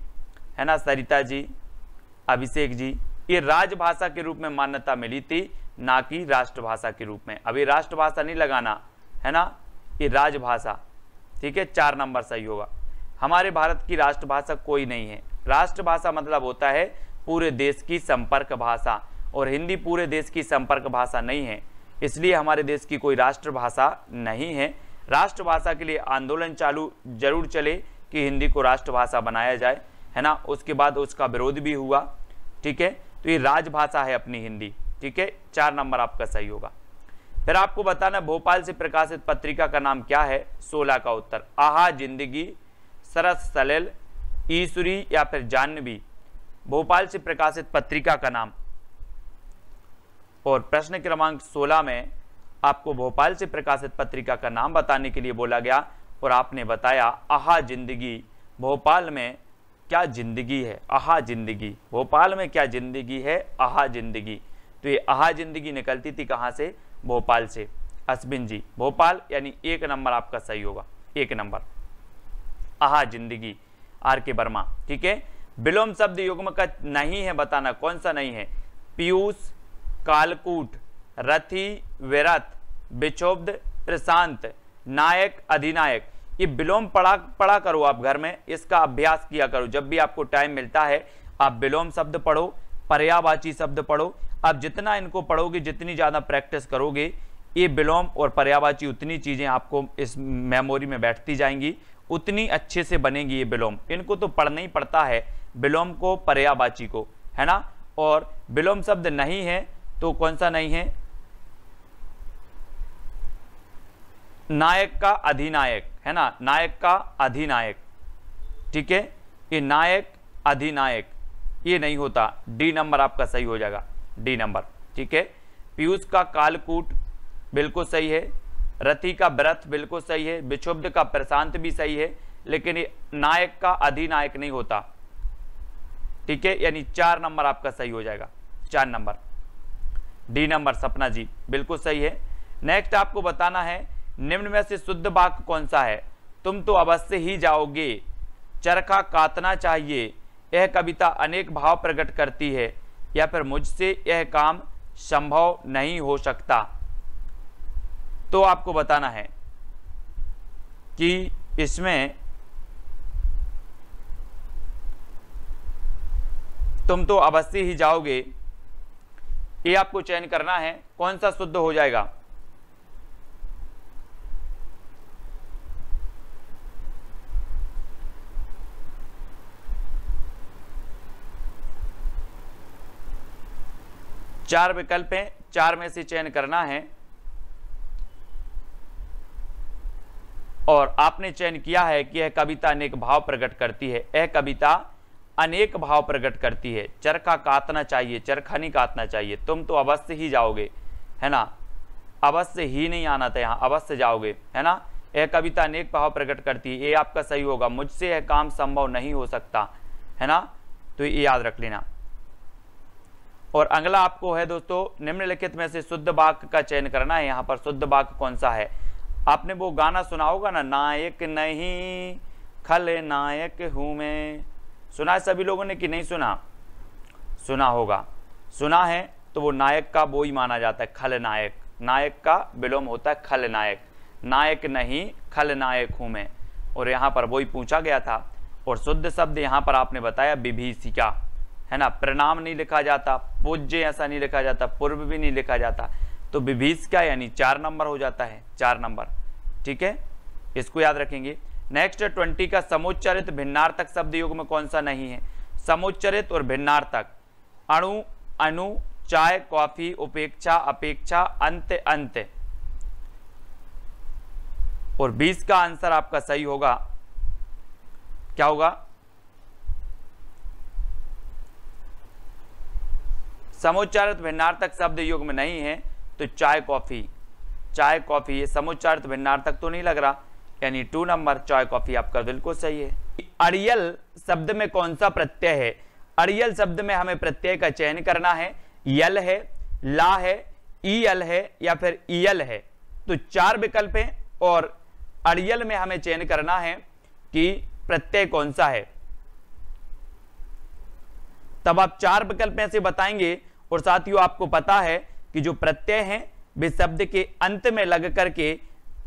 है ना, सरिता जी, अभिषेक जी। ये राजभाषा के रूप में मान्यता मिली थी, ना कि राष्ट्रभाषा के रूप में। अभी राष्ट्रभाषा नहीं लगाना, है ना, ये राजभाषा। ठीक है, चार नंबर सही होगा। हमारे भारत की राष्ट्रभाषा कोई नहीं है। राष्ट्रभाषा मतलब होता है पूरे देश की संपर्क भाषा, और हिंदी पूरे देश की संपर्क भाषा नहीं है। इसलिए हमारे देश की कोई राष्ट्रभाषा नहीं है। राष्ट्रभाषा के लिए आंदोलन चालू ज़रूर चले कि हिंदी को राष्ट्रभाषा बनाया जाए, है ना? उसके बाद उसका विरोध भी हुआ, ठीक है? तो ये राजभाषा है अपनी हिंदी, ठीक है? चार नंबर आपका सही होगा। फिर आपको बताना, भोपाल से प्रकाशित पत्रिका का नाम क्या है? सोलह का उत्तर, आहा ज़िंदगी सरस सलेल, ईसुरी या फिर जानवी भोपाल से प्रकाशित पत्रिका का नाम। और प्रश्न क्रमांक 16 में आपको भोपाल से प्रकाशित पत्रिका का नाम बताने के लिए बोला गया और आपने बताया, आहा ज़िंदगी, भोपाल में क्या ज़िंदगी है? आहा ज़िंदगी, भोपाल में क्या ज़िंदगी है? आहा ज़िंदगी। तो ये आहा ज़िंदगी निकलती थी कहाँ से? भोपाल से। अश्विन जी, भोपाल यानी एक नंबर आपका सही होगा, एक नंबर। आहा, ज़िंदगी। आर के वर्मा, ठीक है? विलोम शब्द युग्म का नहीं है बताना, कौन सा नहीं है? पीयूष, कालकूट, रथी विरथ बिचोब्द प्रशांत, नायक, अधिनायक। ये विलोम पढ़ा पढ़ा करो आप घर में, इसका अभ्यास किया करो। जब भी आपको टाइम मिलता है, आप विलोम शब्द पढ़ो, पर्यावाची शब्द पढ़ो। आप जितना इनको पढ़ोगे, जितनी ज़्यादा प्रैक्टिस करोगे, ये विलोम और पर्यावाची उतनी चीज़ें आपको इस मेमोरी में बैठती जाएँगी। उतनी अच्छे से बनेगी ये विलोम इनको तो पढ़ना ही पड़ता है विलोम को पर्यावाची को, है ना? और विलोम शब्द नहीं है तो कौन सा नहीं है? नायक का अधिनायक, है ना? नायक का अधिनायक, ठीक है? ये नायक, अधिनायक, ये नहीं होता। डी नंबर आपका सही हो जाएगा। डी नंबर, ठीक है? पीयूष का कालकूट बिल्कुल सही है। रथी का व्रत बिल्कुल सही है विक्षुब्ध का प्रशांत भी सही है, लेकिन नायक का अधिनायक नहीं होता। ठीक है? यानी चार नंबर आपका सही हो जाएगा। चार नंबर। डी नंबर, सपना जी, बिल्कुल सही है। नेक्स्ट आपको बताना है, निम्न में से शुद्ध वाक्य कौन सा है? तुम तो अवश्य ही जाओगे। चरखा काटना चाहिए, यह कविता अनेक भाव प्रकट करती है, या फिर मुझसे यह काम संभव नहीं हो सकता। तो आपको बताना है कि इसमें तुम तो अवश्य ही जाओगे। ये आपको चयन करना है। कौन सा शुद्ध हो जाएगा? चार विकल्प हैं। चार में से चयन करना है। और आपने चयन किया है कि यह कविता अनेक भाव प्रकट करती है। यह कविता अनेक भाव प्रकट करती है। चरखा काटना चाहिए चरखा नहीं काटना चाहिए। तुम तो अवश्य ही जाओगे, है ना? अवश्य ही नहीं आना था यहाँ, अवश्य जाओगे, है ना? यह कविता अनेक भाव प्रकट करती है। ये आपका सही होगा। मुझसे यह काम संभव नहीं हो सकता, है ना? तो ये याद रख लेना। और अगला आपको है दोस्तों, निम्नलिखित में से शुद्ध वाक्य का चयन करना है। यहाँ पर शुद्ध वाक्य कौन सा है? आपने वो गाना सुना होगा ना, नायक नहीं, खल नायक हूँ मैं। सुना है सभी लोगों ने कि नहीं सुना? सुना होगा। सुना है तो वो नायक का वो ही माना जाता है, खल नायक। नायक का विलोम होता है, खल नायक। नायक नहीं, खल नायक हूँ मैं। और यहाँ पर वही पूछा गया था, और शुद्ध शब्द यहाँ पर आपने बताया, विभीषिका। है ना? प्रणाम नहीं लिखा जाता, पूज्य ऐसा नहीं लिखा जाता, पूर्व भी नहीं लिखा जाता। तो विभीष का यानी चार नंबर हो जाता है, चार नंबर। ठीक है? इसको याद रखेंगे। नेक्स्ट ट्वेंटी का समुच्चरित भिन्नार्थक शब्द युग में कौन सा नहीं है? समुच्चरित और भिन्नार्थक। अणु अनु चाय, कॉफ़ी, उपेक्षा, अपेक्षा, अंत अंत। और बीस का आंसर आपका सही होगा। क्या होगा? समुच्चारित भिन्नार्थक शब्द युग में नहीं है तो चाय, कॉफ़ी। चाय, कॉफ़ी, ये समुच्चारित भिन्नार्थक तो नहीं लग रहा। यानी टू नंबर, चाय, कॉफ़ी आपका बिल्कुल सही है। अड़ियल शब्द में कौन सा प्रत्यय है? अड़ियल शब्द में हमें प्रत्यय का चयन करना है। यल है, ला है ईयल है, या फिर ईयल है। तो चार विकल्प हैं और अड़ियल में हमें चयन करना है कि प्रत्यय कौन सा है। तब आप चार विकल्प ऐसे बताएँगे और साथियों, आपको पता है कि जो प्रत्यय हैं वे शब्द के अंत में लग करके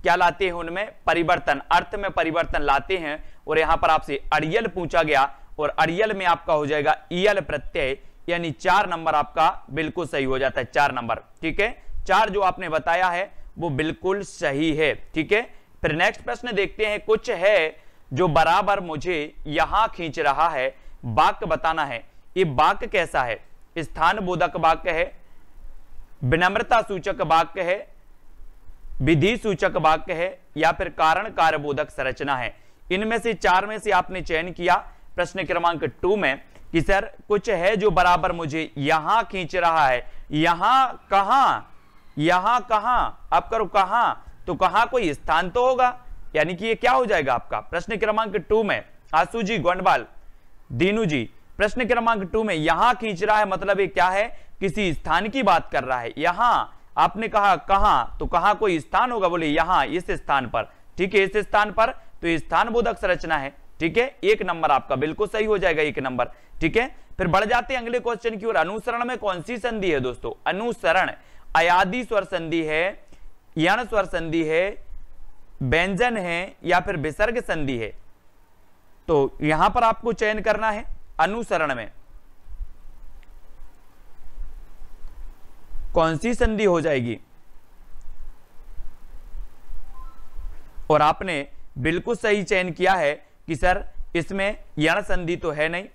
क्या लाते हैं उनमें? परिवर्तन। अर्थ में परिवर्तन लाते हैं और यहाँ पर आपसे अड़ियल पूछा गया और अड़ियल में आपका हो जाएगा ईयल प्रत्यय, यानी चार नंबर आपका बिल्कुल सही हो जाता है, चार नंबर। ठीक है? चार जो आपने बताया है, वो बिल्कुल सही है। ठीक है? फिर नेक्स्ट प्रश्न देखते हैं, कुछ है जो बराबर मुझे यहाँ खींच रहा है, वाक्य बताना है। ये वाक्य कैसा है? स्थान बोधक वाक्य है विनम्रता सूचक वाक्य है, विधि सूचक वाक्य है, या फिर कारण कार्यबोधक संरचना है। इनमें से चार में से आपने चयन किया। प्रश्न क्रमांक टू में, कि सर, कुछ है जो बराबर मुझे यहाँ खींच रहा है। यहाँ कहा? यहाँ कहाँ? आप करो कहा? तो कहाँ कोई स्थान तो होगा? यानी कि ये क्या हो जाएगा आपका? प्रश्न क्रमांक टू में, आसू जी गोंडवाल, दीनू जी, प्रश्न क्रमांक टू में यहाँ खींच रहा है मतलब ये क्या है? किसी स्थान की बात कर रहा है। यहाँ आपने कहा, कहाँ? तो कहाँ कोई स्थान होगा? बोले, यहाँ, इस स्थान पर। ठीक है, इस स्थान पर। तो स्थान बोधक संरचना है। ठीक है, एक नंबर आपका बिल्कुल सही हो जाएगा एक नंबर। ठीक है, फिर बढ़ जाते हैं अगले क्वेश्चन की ओर। अनुसरण में कौन सी संधि है दोस्तों? अनुसरण, अयादि स्वर संधि है, यण स्वर संधि है, व्यंजन है, या फिर विसर्ग संधि है। तो यहाँ पर आपको चयन करना है, अनुसरण में। कौन सी संधि हो जाएगी? और आपने बिल्कुल सही चयन किया है कि सर, इसमें यण संधि तो है नहीं,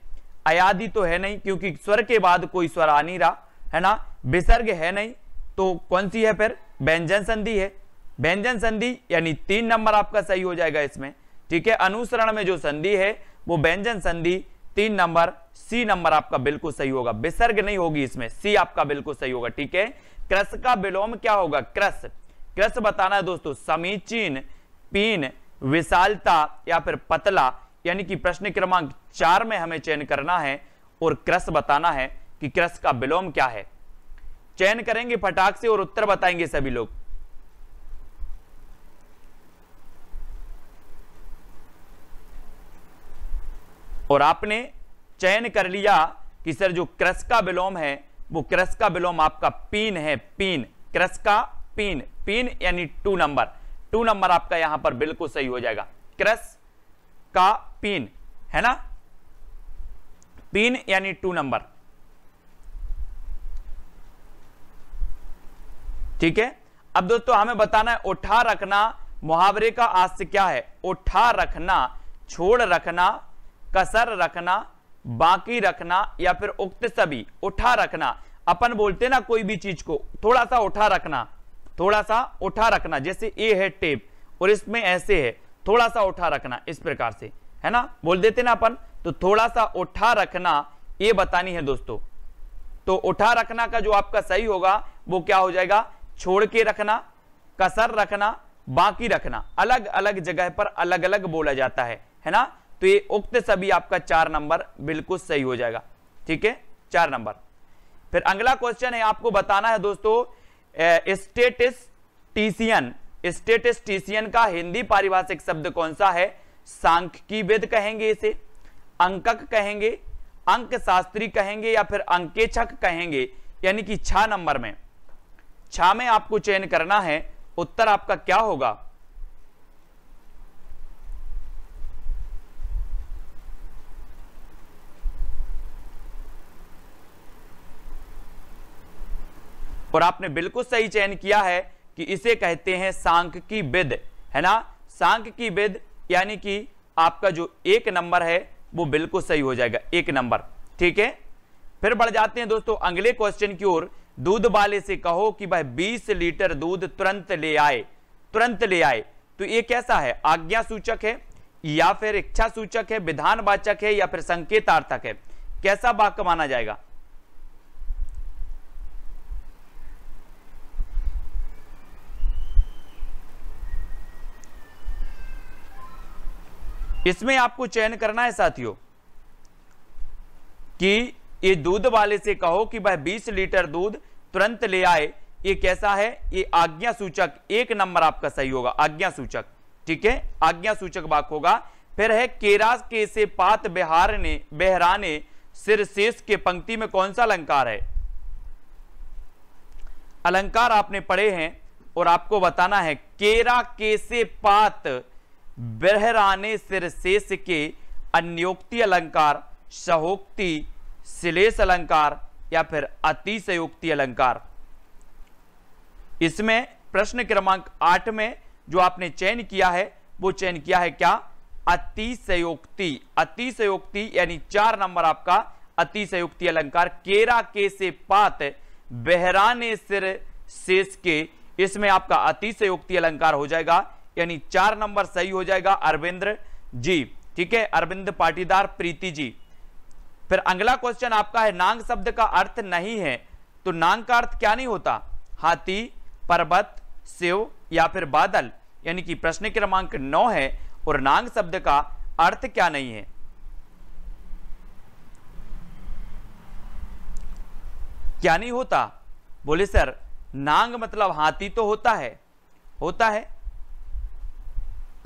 अयादि तो है नहीं, क्योंकि स्वर के बाद कोई स्वर आ नहीं रहा, है ना? विसर्ग है नहीं तो कौन सी है फिर? व्यंजन संधि है। व्यंजन संधि यानी तीन नंबर आपका सही हो जाएगा इसमें, ठीक है? अनुसरण में जो संधि है, वो व्यंजन संधि तीन नंबर सी नंबर आपका बिल्कुल सही होगा। विसर्ग नहीं होगी इसमें सी आपका बिल्कुल सही होगा, ठीक है? क्रस का विलोम क्या होगा? क्रस। क्रस बताना है दोस्तों, समीचीन, पीन, विशालता या फिर पतला, यानी कि प्रश्न क्रमांक चार में हमें चयन करना है और क्रस बताना है कि क्रस का विलोम क्या है। चयन करेंगे फटाक से और उत्तर बताएँगे सभी लोग। और आपने चयन कर लिया कि सर जो क्रस का विलोम है, वो क्रस का विलोम आपका पीन है, पीन। क्रस का पीन। पीन यानी टू नंबर। टू नंबर आपका यहाँ पर बिल्कुल सही हो जाएगा। क्रस का पीन, है ना? पीन यानी टू नंबर। ठीक है? अब दोस्तों, हमें बताना है उठा रखना, मुहावरे का आस्य क्या है? उठा रखना, छोड़ रखना कसर रखना, बाकी रखना या फिर उक्त सभी, उठा रखना। अपन बोलते ना कोई भी चीज़ को थोड़ा सा उठा रखना थोड़ा सा उठा रखना, जैसे ए है टेप, और इसमें ऐसे है थोड़ा सा उठा रखना इस प्रकार से, है ना? बोल देते ना अपन तो थोड़ा सा उठा रखना, ये बतानी है दोस्तों। तो उठा रखना का जो आपका सही होगा, वो क्या हो जाएगा? छोड़ के रखना, कसर रखना, बाकी रखना। अलग अलग जगह पर अलग अलग बोला जाता है है ना? तो ये उक्त सभी आपका चार नंबर बिल्कुल सही हो जाएगा। ठीक है? चार नंबर। फिर अगला क्वेश्चन है, आपको बताना है दोस्तों स्टेटिस्टिशियन स्टेटिस्टिशियन का हिंदी पारिभाषिक शब्द कौन सा है? सांख्यिकीविद कहेंगे इसे, अंकक कहेंगे अंक शास्त्री कहेंगे या फिर अंकेक्षक कहेंगे, यानी कि छह नंबर में। छह में आपको चयन करना है, उत्तर आपका क्या होगा? और आपने बिल्कुल सही चयन किया है कि इसे कहते हैं सांख की विद है ना? सांख की विद यानी कि आपका जो एक नंबर है, वो बिल्कुल सही हो जाएगा, एक नंबर, ठीक है? फिर बढ़ जाते हैं दोस्तों, अगले क्वेश्चन की ओर। दूध वाले से कहो कि भाई 20 लीटर दूध तुरंत ले आए, तुरंत ले आए। तो ये कैसा है? आज्ञा सूचक है, या फिर इच्छा सूचक है, विधानवाचक है, या फिर संकेतार्थक है? कैसा वाक्य माना जाएगा? इसमें आपको चयन करना है साथियों, कि ये दूध वाले से कहो कि भाई 20 लीटर दूध तुरंत ले आए। ये कैसा है? ये आज्ञा सूचक, एक नंबर आपका सही होगा, आज्ञा सूचक, ठीक है? आज्ञा सूचक वाक होगा। फिर है केरा के से पात बिहार ने बेहराने, सिर शेष के पंक्ति में कौन सा अलंकार है? अलंकार आपने पढ़े हैं और आपको बताना है, केरा के से पात बहराने सिर शेष के अन्योक्ति अलंकार, सहोक्ति शिलेष अलंकार या फिर अतिशयोक्ति अलंकार। इसमें प्रश्न क्रमांक आठ में जो आपने चयन किया है, वो चयन किया है क्या? अतिशयोक्ति अतिशयोक्ति यानी चार नंबर आपका अतिशयोक्ति अलंकार। केरा के से पात, बहराने सिर, शेष के। इसमें आपका अतिशयोक्ति अलंकार हो जाएगा। यानी चार नंबर सही हो जाएगा अरविंद्र जी, ठीक है? अरविंद पाटीदार प्रीति जी। फिर अगला क्वेश्चन आपका है, नांग शब्द का अर्थ नहीं है तो नांग का अर्थ क्या नहीं होता? हाथी, पर्वत शिव या फिर बादल? यानी कि प्रश्न क्रमांक नौ है और नांग शब्द का अर्थ क्या नहीं है? क्या नहीं होता? बोले, सर, नांग मतलब हाथी तो होता है। होता है।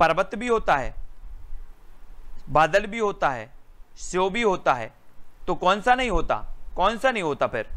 पर्वत भी होता है, बादल भी होता है शिव भी होता है तो कौन सा नहीं होता? कौन सा नहीं होता फिर?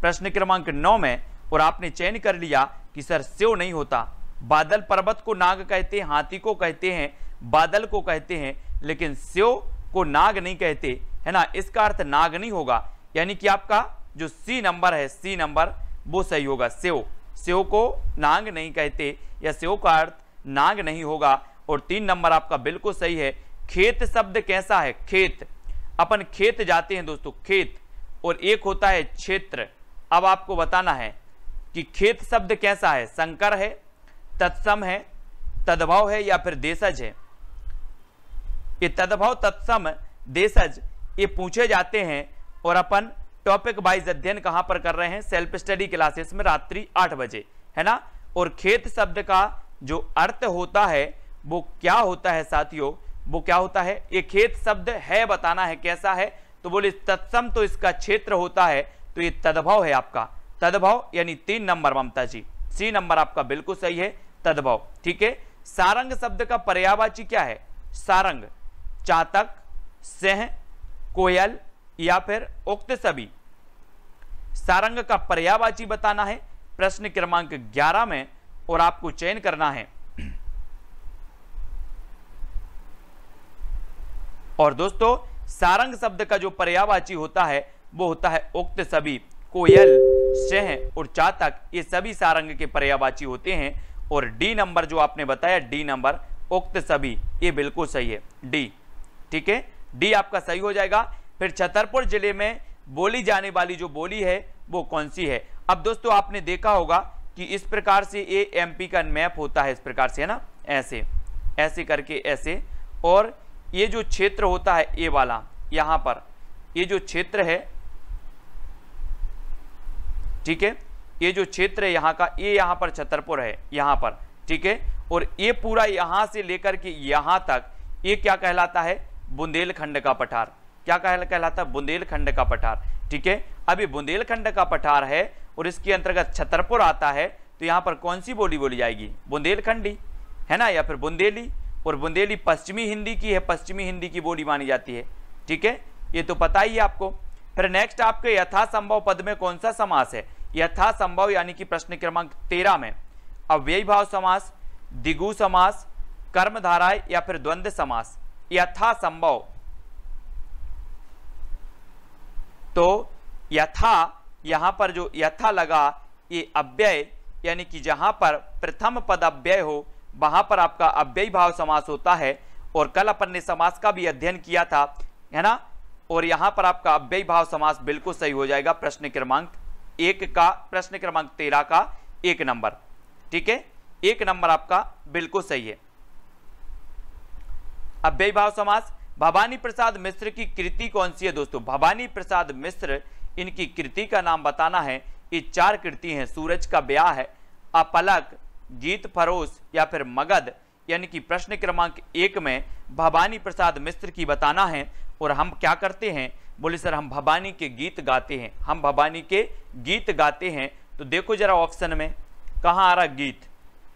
प्रश्न क्रमांक नौ में, और आपने चयन कर लिया कि सर शिव नहीं होता। बादल पर्वत को नाग कहते हैं, हाथी को कहते हैं, बादल को कहते हैं, लेकिन शिव को नाग नहीं कहते, है ना? इसका अर्थ नाग नहीं होगा। यानी कि आपका जो सी नंबर है, सी नंबर, वो सही होगा। सेव सेव को नाग नहीं कहते, या सेव का अर्थ नाग नहीं होगा। और तीन नंबर आपका बिल्कुल सही है। खेत शब्द कैसा है? खेत। अपन खेत जाते हैं दोस्तों, खेत। और एक होता है क्षेत्र। अब आपको बताना है कि खेत शब्द कैसा है? संकर है, तत्सम है, तदभाव है या फिर देशज है? ये तदभाव, तत्सम देशज ये पूछे जाते हैं और अपन टॉपिक वाइज अध्ययन कहाँ पर कर रहे हैं? सेल्फ स्टडी क्लासेस में रात्रि आठ बजे, है ना? और खेत शब्द का जो अर्थ होता है वो क्या होता है साथियों? वो क्या होता है? ये खेत शब्द है, बताना है कैसा है? तो बोले, तत्सम तो इसका क्षेत्र होता है तो ये तदभाव है आपका। तदभाव यानी तीन नंबर ममता जी। सी नंबर आपका बिल्कुल सही है, तदभाव। ठीक है? सारंग शब्द का पर्यावाची क्या है? सारंग, चातक, सेह, कोयल या फिर उक्त सभी। सारंग का पर्यावाची बताना है, प्रश्न क्रमांक 11 में और आपको चयन करना है। और दोस्तों, सारंग शब्द का जो पर्यावाची होता है, वो होता है उक्त सभी। कोयल, शह और चातक, ये सभी सारंग के पर्यावाची होते हैं। और डी नंबर जो आपने बताया, डी नंबर उक्त सभी, ये बिल्कुल सही है। डी, ठीक है? डी आपका सही हो जाएगा। फिर छतरपुर ज़िले में बोली जाने वाली जो बोली है, वो कौन सी है? अब दोस्तों, आपने देखा होगा कि इस प्रकार से ये एमपी का मैप होता है, इस प्रकार से, है ना? ऐसे ऐसे करके ऐसे। और ये जो क्षेत्र होता है ये वाला, यहाँ पर, ये जो क्षेत्र है, ठीक है? ये जो क्षेत्र है यहाँ का, ये यहाँ पर छतरपुर है, यहाँ पर, ठीक है? और ये पूरा यहाँ से लेकर के यहाँ तक, ये क्या कहलाता है? बुंदेलखंड का पठार। क्या कहलाता है? बुंदेलखंड का पठार, ठीक है? अभी बुंदेलखंड का पठार है और इसके अंतर्गत छतरपुर आता है तो यहाँ पर कौन सी बोली बोली जाएगी? बुंदेलखंडी, है ना? या फिर बुंदेली? और बुंदेली पश्चिमी हिंदी की है, पश्चिमी हिंदी की बोली मानी जाती है। ठीक है? ये तो पता ही है आपको। फिर नेक्स्ट आपके यथासंभव पद में कौन सा समास है? यथासंभव यानी कि प्रश्न क्रमांक तेरह में। अव्ययी भाव समास, दिगु समास कर्मधारा या फिर द्वंद्व समास। यथासंभव। तो यथा, यहाँ पर जो यथा लगा, ये अव्यय, यानी कि जहाँ पर प्रथम पद अव्यय हो वहाँ पर आपका अव्ययी भाव समास होता है और कल अपन ने समास का भी अध्ययन किया था, है ना? और यहाँ पर आपका अव्ययी भाव समास बिल्कुल सही हो जाएगा, प्रश्न क्रमांक एक का, प्रश्न क्रमांक तेरह का एक नंबर, ठीक है? एक नंबर आपका बिल्कुल सही है। अव्ययी भाव समास, भवानी प्रसाद मिश्र की कृति कौन सी है दोस्तों? भवानी प्रसाद मिश्र, इनकी कृति का नाम बताना है, ये चार कृति हैं, सूरज का ब्याह है, अपलक गीत फरोस या फिर मगध, यानी कि प्रश्न क्रमांक एक में भवानी प्रसाद मिश्र की बताना है, और हम क्या करते हैं? बोले, सर, हम भवानी के गीत गाते हैं। हम भवानी के गीत गाते हैं। तो देखो जरा ऑप्शन में, कहाँ आ रहा गीत?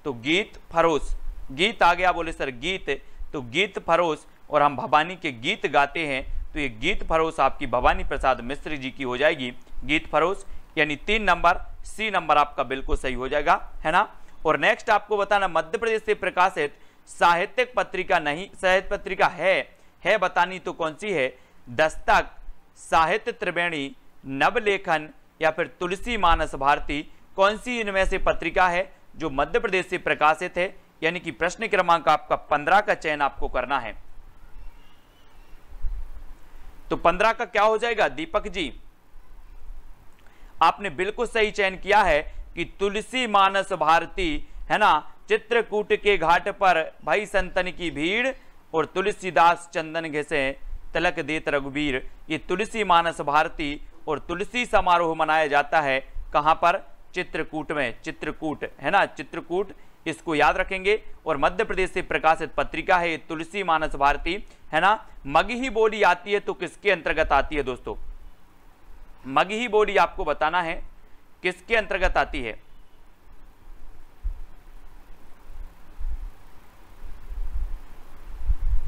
तो गीत फरोस गीत आ गया, बोले, सर, गीत। तो गीत फरोस और हम भवानी के गीत गाते हैं। तो ये गीत फरोस आपकी भवानी प्रसाद मिश्र जी की हो जाएगी। गीत फरोस यानी तीन नंबर, सी नंबर आपका बिल्कुल सही हो जाएगा, है ना? और नेक्स्ट आपको बताना, मध्य प्रदेश से प्रकाशित साहित्यिक पत्रिका नहीं, साहित्य पत्रिका है है बतानी तो कौन सी है? दस्तक, साहित्य त्रिवेणी, नवलेखन या फिर तुलसी मानस भारती, कौन सी इनमें से पत्रिका है जो मध्य प्रदेश से प्रकाशित है? यानी कि प्रश्न क्रमांक आपका पंद्रह का चयन आपको करना है। तो पंद्रह का क्या हो जाएगा? दीपक जी, आपने बिल्कुल सही चयन किया है। कि तुलसी मानस भारती, है ना, चित्रकूट के घाट पर भाई संतन की भीड़ और तुलसीदास चंदन घिसे तलक देत रघुवीर ये तुलसी मानस भारती और तुलसी समारोह मनाया जाता है कहाँ पर? चित्रकूट में। चित्रकूट, है ना, चित्रकूट, इसको याद रखेंगे। और मध्य प्रदेश से प्रकाशित पत्रिका है तुलसी मानस भारती, है ना। मगही बोली आती है तो किसके अंतर्गत आती है दोस्तों? मगही बोली आपको बताना है। किसके अंतर्गत आती है?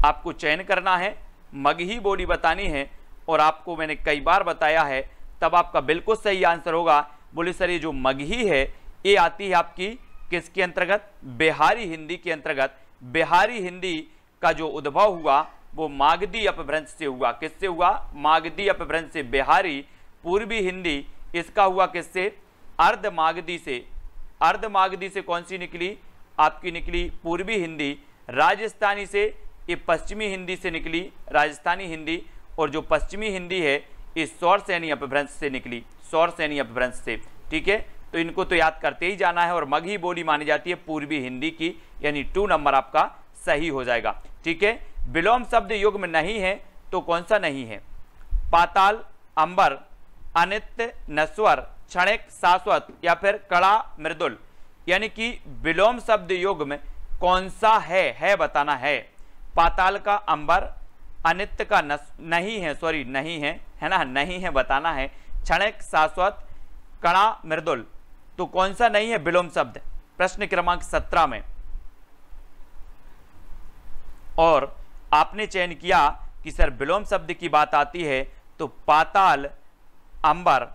आपको चयन करना है मगही बोली बतानी है, और आपको मैंने कई बार बताया है, तब आपका बिल्कुल सही आंसर होगा। बोले, सर, ये जो मगही है, ये आती है आपकी किसके अंतर्गत? बिहारी हिंदी के अंतर्गत। बिहारी हिंदी का जो उद्भव हुआ, वो मागधी अपभ्रंश से हुआ। किससे हुआ? मागधी अपभ्रंश से बिहारी, पूर्वी हिंदी। इसका हुआ किससे? अर्धमागधी से अर्धमागधी से कौन सी निकली? आपकी निकली पूर्वी हिंदी, राजस्थानी से, ये पश्चिमी हिंदी से निकली, राजस्थानी हिंदी, और जो पश्चिमी हिंदी है, ये सौर सैनी अपभ्रंश से निकली, सौर सैनी अपभ्रंश से, ठीक है? तो इनको तो याद करते ही जाना है, और मगही बोली मानी जाती है पूर्वी हिंदी की, यानी टू नंबर आपका सही हो जाएगा, ठीक है? विलोम शब्द युग में नहीं है तो कौन सा नहीं है? पाताल, अंबर, अनित्य, नस्वर क्षणिक शाश्वत या फिर कड़ा मृदुल, यानी कि विलोम शब्द युग में कौन सा है है बताना है। पाताल का अंबर, अनित्य का नस, नहीं है सॉरी नहीं है है ना, नहीं है बताना है। क्षणिक शाश्वत, कड़ा मृदुल तो कौन सा नहीं है विलोम शब्द? प्रश्न क्रमांक सत्रह में। और आपने चयन किया कि सर विलोम शब्द की बात आती है तो पाताल, अंबर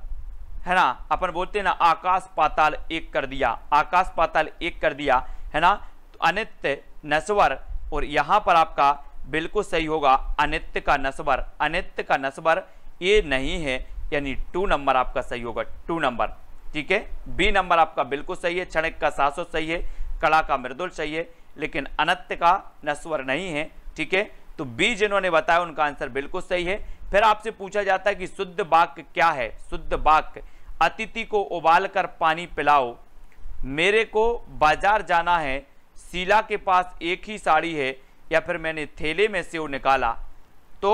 है ना? अपन बोलते हैं ना, आकाश पाताल एक कर दिया। आकाश पाताल एक कर दिया, है ना? तो अनित्य, नस्वर, और यहाँ पर आपका बिल्कुल सही होगा, अनित्य का नस्वर। अनित्य का नस्वर ये नहीं है, यानी टू नंबर आपका सही होगा, टू नंबर। ठीक है? बी नंबर आपका बिल्कुल सही है, क्षणिक का सासो सही है, कला का मृदुल सही है, लेकिन अनत्य का नस्वर नहीं है। ठीक है? तो बी जिन्होंने बताया, उनका आंसर बिल्कुल सही है। फिर आपसे पूछा जाता है कि शुद्ध वाक्य क्या है? शुद्ध वाक्य अतिथि को उबाल कर पानी पिलाओ। मेरे को बाज़ार जाना है, शीला के पास एक ही साड़ी है, या फिर मैंने थैले में से वो निकाला। तो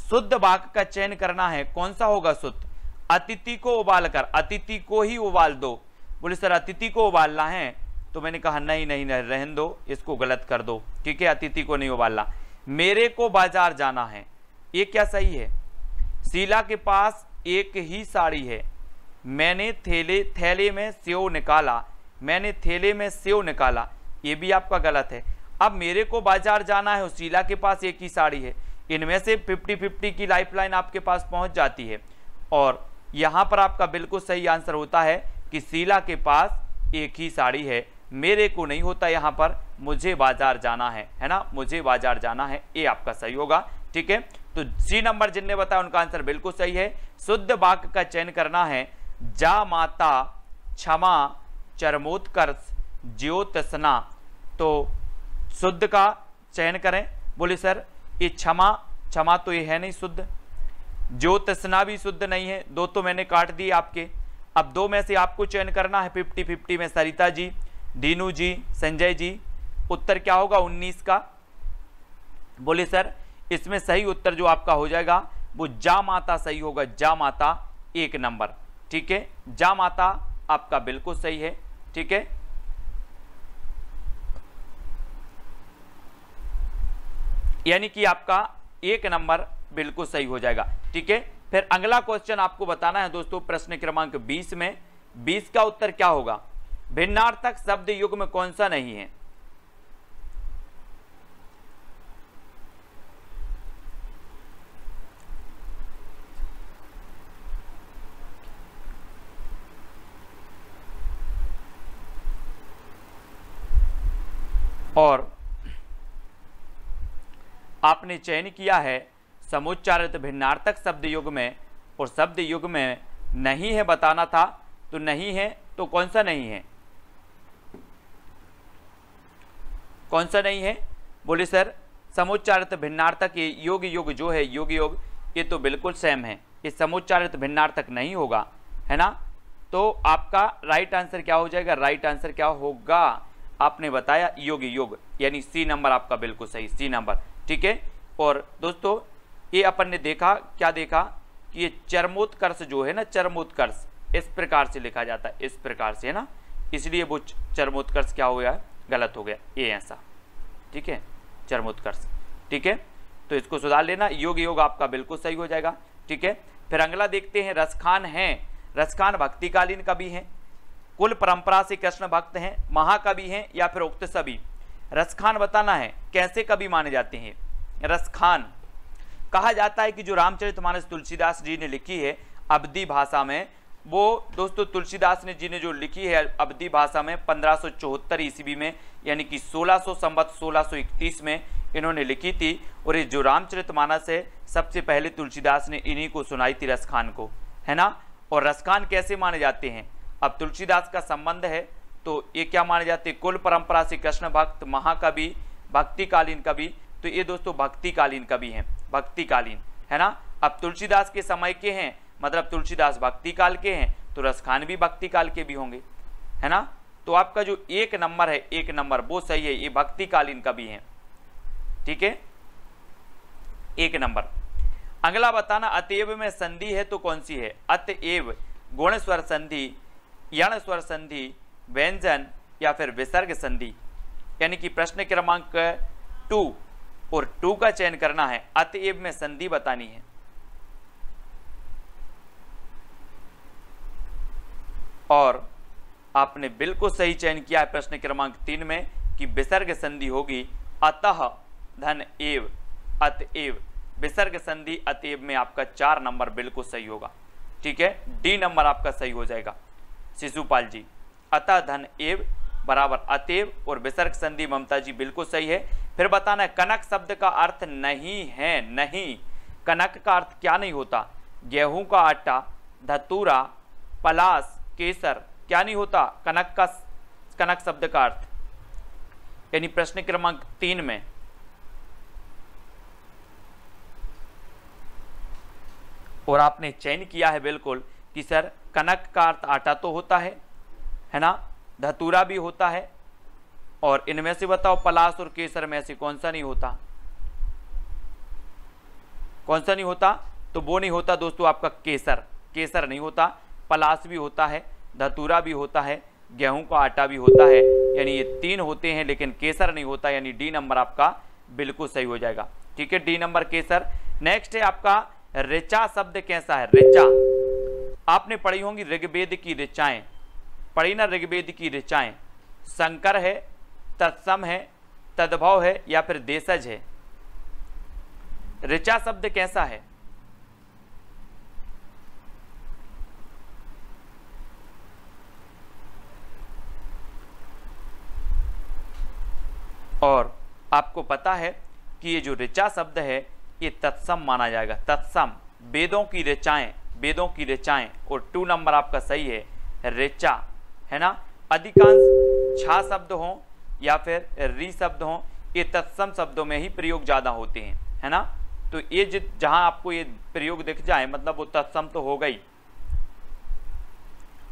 शुद्ध वाक्य का चयन करना है। कौन सा होगा शुद्ध? अतिथि को उबाल कर अतिथि को ही उबाल दो। बोले, सर, अतिथि को उबालना है। तो मैंने कहा, नहीं नहीं नहीं, रहन दो, इसको गलत कर दो ठीक है अतिथि को नहीं उबालना। मेरे को बाज़ार जाना है। ये क्या सही है? शीला के पास एक ही साड़ी है। मैंने थैले थैले में सेव निकाला। मैंने थैले में सेव निकाला। ये भी आपका गलत है। अब मेरे को बाज़ार जाना है शीला के पास एक ही साड़ी है। इनमें से 50-50 की लाइफलाइन आपके पास पहुँच जाती है। और यहाँ पर आपका बिल्कुल सही आंसर होता है कि शीला के पास एक ही साड़ी है। मेरे को नहीं होता यहाँ पर। मुझे बाज़ार जाना है। है ना? मुझे बाज़ार जाना है। ये आपका सही होगा। ठीक है? तो सी नंबर जिनने बताया उनका आंसर बिल्कुल सही है। शुद्ध वाक्य का चयन करना है। जा माता, क्षमा, चरमोत्कर्ष, ज्योतसना। तो शुद्ध का चयन करें। बोले, सर, ये क्षमा क्षमा तो ये है नहीं शुद्ध। ज्योतसना भी शुद्ध नहीं है। दो तो मैंने काट दिए आपके। अब दो में से आपको चयन करना है फिफ्टी फिफ्टी में। सरिता जी, दीनू जी, संजय जी। उत्तर क्या होगा उन्नीस का? बोले, सर इसमें सही उत्तर जो आपका हो जाएगा, वो जा माता सही होगा, जा माता एक नंबर। ठीक है? जा माता आपका बिल्कुल सही है। ठीक है? यानी कि आपका एक नंबर बिल्कुल सही हो जाएगा। ठीक है? फिर अगला क्वेश्चन आपको बताना है दोस्तों, प्रश्न क्रमांक 20 में। 20 का उत्तर क्या होगा? भिन्नार्थक शब्द युग में कौन सा नहीं है? और आपने चयन किया है समुच्चारित भिन्नार्थक शब्द युग में, और शब्द युग में नहीं है बताना था तो नहीं है तो कौन सा नहीं है? कौन सा नहीं है? बोले सर, समुच्चारित भिन्नार्थक ये योग युग जो है, योग योग, ये तो बिल्कुल सेम है। ये समुच्चारित भिन्नार्थक नहीं होगा, है ना? तो आपका राइट आंसर क्या हो जाएगा? राइट आंसर क्या होगा? आपने बताया, योग योग, यानी सी नंबर आपका बिल्कुल सही सी नंबर ठीक है? और दोस्तों, ये अपन ने देखा, क्या देखा? कि ये चरमोत्कर्ष जो है ना, चरमोत्कर्ष, इस प्रकार से लिखा जाता है, इस प्रकार से, है ना? इसलिए वो चरमोत्कर्ष क्या हो गया? गलत हो गया, ये ऐसा, ठीक है? चरमोत्कर्ष, ठीक है? तो इसको सुधार लेना, योग योग आपका बिल्कुल सही हो जाएगा, ठीक है? फिर अगला देखते हैं, रसखान है, रसखान भक्तिकालीन कवि हैं कुल परंपरा से कृष्ण भक्त हैं, महाकवि हैं या फिर उक्त सभी। रसखान बताना है, कैसे कवि माने जाते हैं? रसखान। कहा जाता है कि जो रामचरितमानस तुलसीदास जी ने लिखी है अवधि भाषा में, वो दोस्तों तुलसीदास ने जी ने जो लिखी है अवधि भाषा में, पंद्रह सौ ईस्वी में, यानी कि 1600 संबत 1631 में इन्होंने लिखी थी, और ये जो रामचरितमानस है, सबसे पहले तुलसीदास ने इन्हीं को सुनाई थी रसखान को। है ना? और रसखान कैसे माने जाते हैं? अब तुलसीदास का संबंध है तो ये क्या माने जाते कुल परंपरा से कृष्ण भक्त महाकवि भक्तिकालीन कवि तो ये दोस्तों भक्तिकालीन कवि हैं, भक्तिकालीन, है ना? अब तुलसीदास के समय के हैं मतलब तुलसीदास भक्ति काल के हैं तो रसखान भी भक्ति काल के भी होंगे, है ना? तो आपका जो एक नंबर है, एक नंबर, वो सही है, ये भक्तिकालीन कवि हैं, ठीक है? एक नंबर। अगला बताना, अतएव में संधि है तो कौन सी है? अतएव गुण स्वर संधि यण स्वर संधि, व्यंजन या फिर विसर्ग संधि, यानी कि प्रश्न क्रमांक टू और टू का चयन करना है। अतएव में संधि बतानी है। और आपने बिल्कुल सही चयन किया है प्रश्न क्रमांक तीन में कि विसर्ग संधि होगी। अतः धन एव अतएव विसर्ग संधि अतएव में आपका चार नंबर बिल्कुल सही होगा। ठीक है? डी नंबर आपका सही हो जाएगा। शिशुपाल जी। अतः धन एव बराबर अतएव और विसर्ग संधि ममता जी बिल्कुल सही है। फिर बताना है, कनक शब्द का अर्थ नहीं है, नहीं। कनक का अर्थ क्या नहीं होता? गेहूँ का आटा, धतूरा पलास केसर, क्या नहीं होता? कनक का कनक शब्द का अर्थ। यानी प्रश्न क्रमांक तीन में। और आपने चयन किया है बिल्कुल कि सर कनक का अर्थ आटा तो होता है है ना? धतूरा भी होता है। और इनमें से बताओ पलास और केसर में से कौन सा नहीं होता? कौन सा नहीं होता? तो वो नहीं होता दोस्तों आपका केसर। केसर नहीं होता पलास भी होता है, धतूरा भी होता है, गेहूँ का आटा भी होता है। यानी ये तीन होते हैं, लेकिन केसर नहीं होता, यानी डी नंबर आपका बिल्कुल सही हो जाएगा। ठीक है, डी नंबर केसर। नेक्स्ट है आपका ऋचा शब्द कैसा है? ऋचा आपने पढ़ी होंगी ऋग्वेद की ऋचाएँ। पढ़ी ना ऋग्वेद की ऋचाएँ। संकर है, तत्सम है, तद्भव है या फिर देशज है? ऋचा शब्द कैसा है? और आपको पता है कि ये जो ऋचा शब्द है, ये तत्सम माना जाएगा। तत्सम, वेदों की ऋचाएँ। वेदों की ऋचाएँ और टू नंबर आपका सही है ऋचा है ना? अधिकांश छा शब्द हों या फिर री शब्द हों, ये तत्सम शब्दों में ही प्रयोग ज़्यादा होते हैं। है ना? तो ये जित, जहाँ आपको ये प्रयोग दिख जाए मतलब वो तत्सम तो हो गई।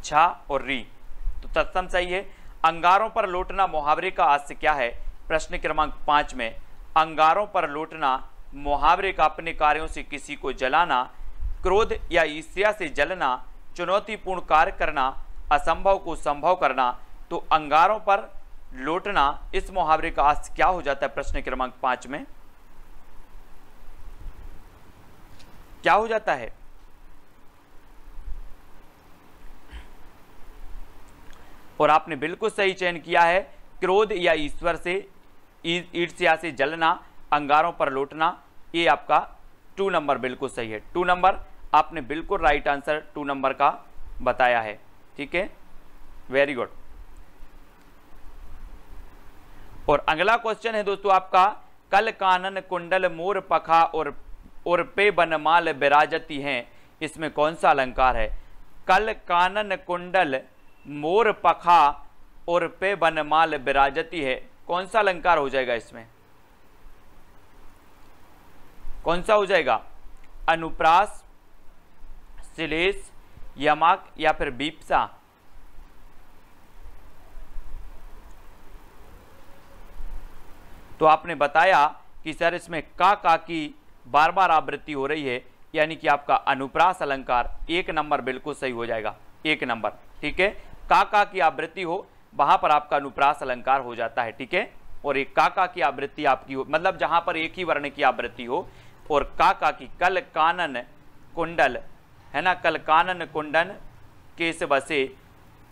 छा और री। तो तत्सम सही है। अंगारों पर लौटना मुहावरे का आस्य क्या है? प्रश्न क्रमांक पाँच में, अंगारों पर लौटना मुहावरे का अपने कार्यों से किसी को जलाना क्रोध या ईर्ष्या से जलना, चुनौतीपूर्ण कार्य करना, असंभव को संभव करना तो अंगारों पर लौटना, इस मुहावरे का अर्थ क्या हो जाता है प्रश्न क्रमांक पाँच में? क्या हो जाता है? और आपने बिल्कुल सही चयन किया है, क्रोध या ईश्वर से ईर्ष्या से जलना, अंगारों पर लौटना, ये आपका टू नंबर बिल्कुल सही है। टू नंबर आपने बिल्कुल राइट आंसर टू नंबर का बताया है। ठीक है? वेरी गुड और अगला क्वेश्चन है दोस्तों आपका, कल कानन कुंडल मोर पखा और और पे बनमाल बिराजती हैं। इसमें कौन सा अलंकार है? कल कानन कुंडल मोर पखा और पे बनमाल बिराजती है। कौन सा अलंकार हो जाएगा इसमें? कौन सा हो जाएगा? अनुप्रास शिलेश यमाक या फिर बीपसा तो आपने बताया कि सर इसमें का का की बार बार आवृत्ति हो रही है, यानी कि आपका अनुप्रास अलंकार एक नंबर बिल्कुल सही हो जाएगा, एक नंबर, ठीक है? का का की आवृत्ति हो, वहाँ पर आपका अनुप्रास अलंकार हो जाता है, ठीक है? और एक काका की आवृत्ति आपकी हो मतलब जहाँ पर एक ही वर्ण की आवृत्ति हो, और काका की कल, कानन, कुंडल है ना? कल कानन कुंडन केस बसे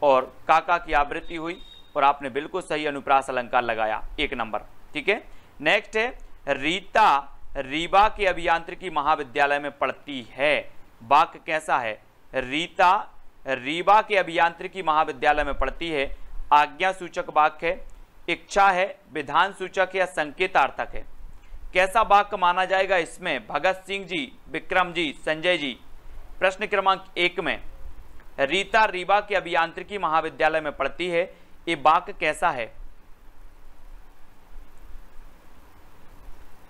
और काका की आवृत्ति हुई और आपने बिल्कुल सही अनुप्रास अलंकार लगाया। एक नंबर। ठीक है? नेक्स्ट है, रीता रीवा के अभियांत्रिकी महाविद्यालय में पढ़ती है। वाक्य कैसा है? रीता रीवा के अभियांत्रिकी महाविद्यालय में पढ़ती है। आज्ञा सूचक वाक्य है। इच्छा है, विधान सूचक या संकेतार्थक है। कैसा वाक्य माना जाएगा इसमें? भगत सिंह जी, विक्रम जी, संजय जी प्रश्न क्रमांक एक में, रीता रीबा के अभियांत्रिकी महाविद्यालय में पढ़ती है, ये बाक कैसा है?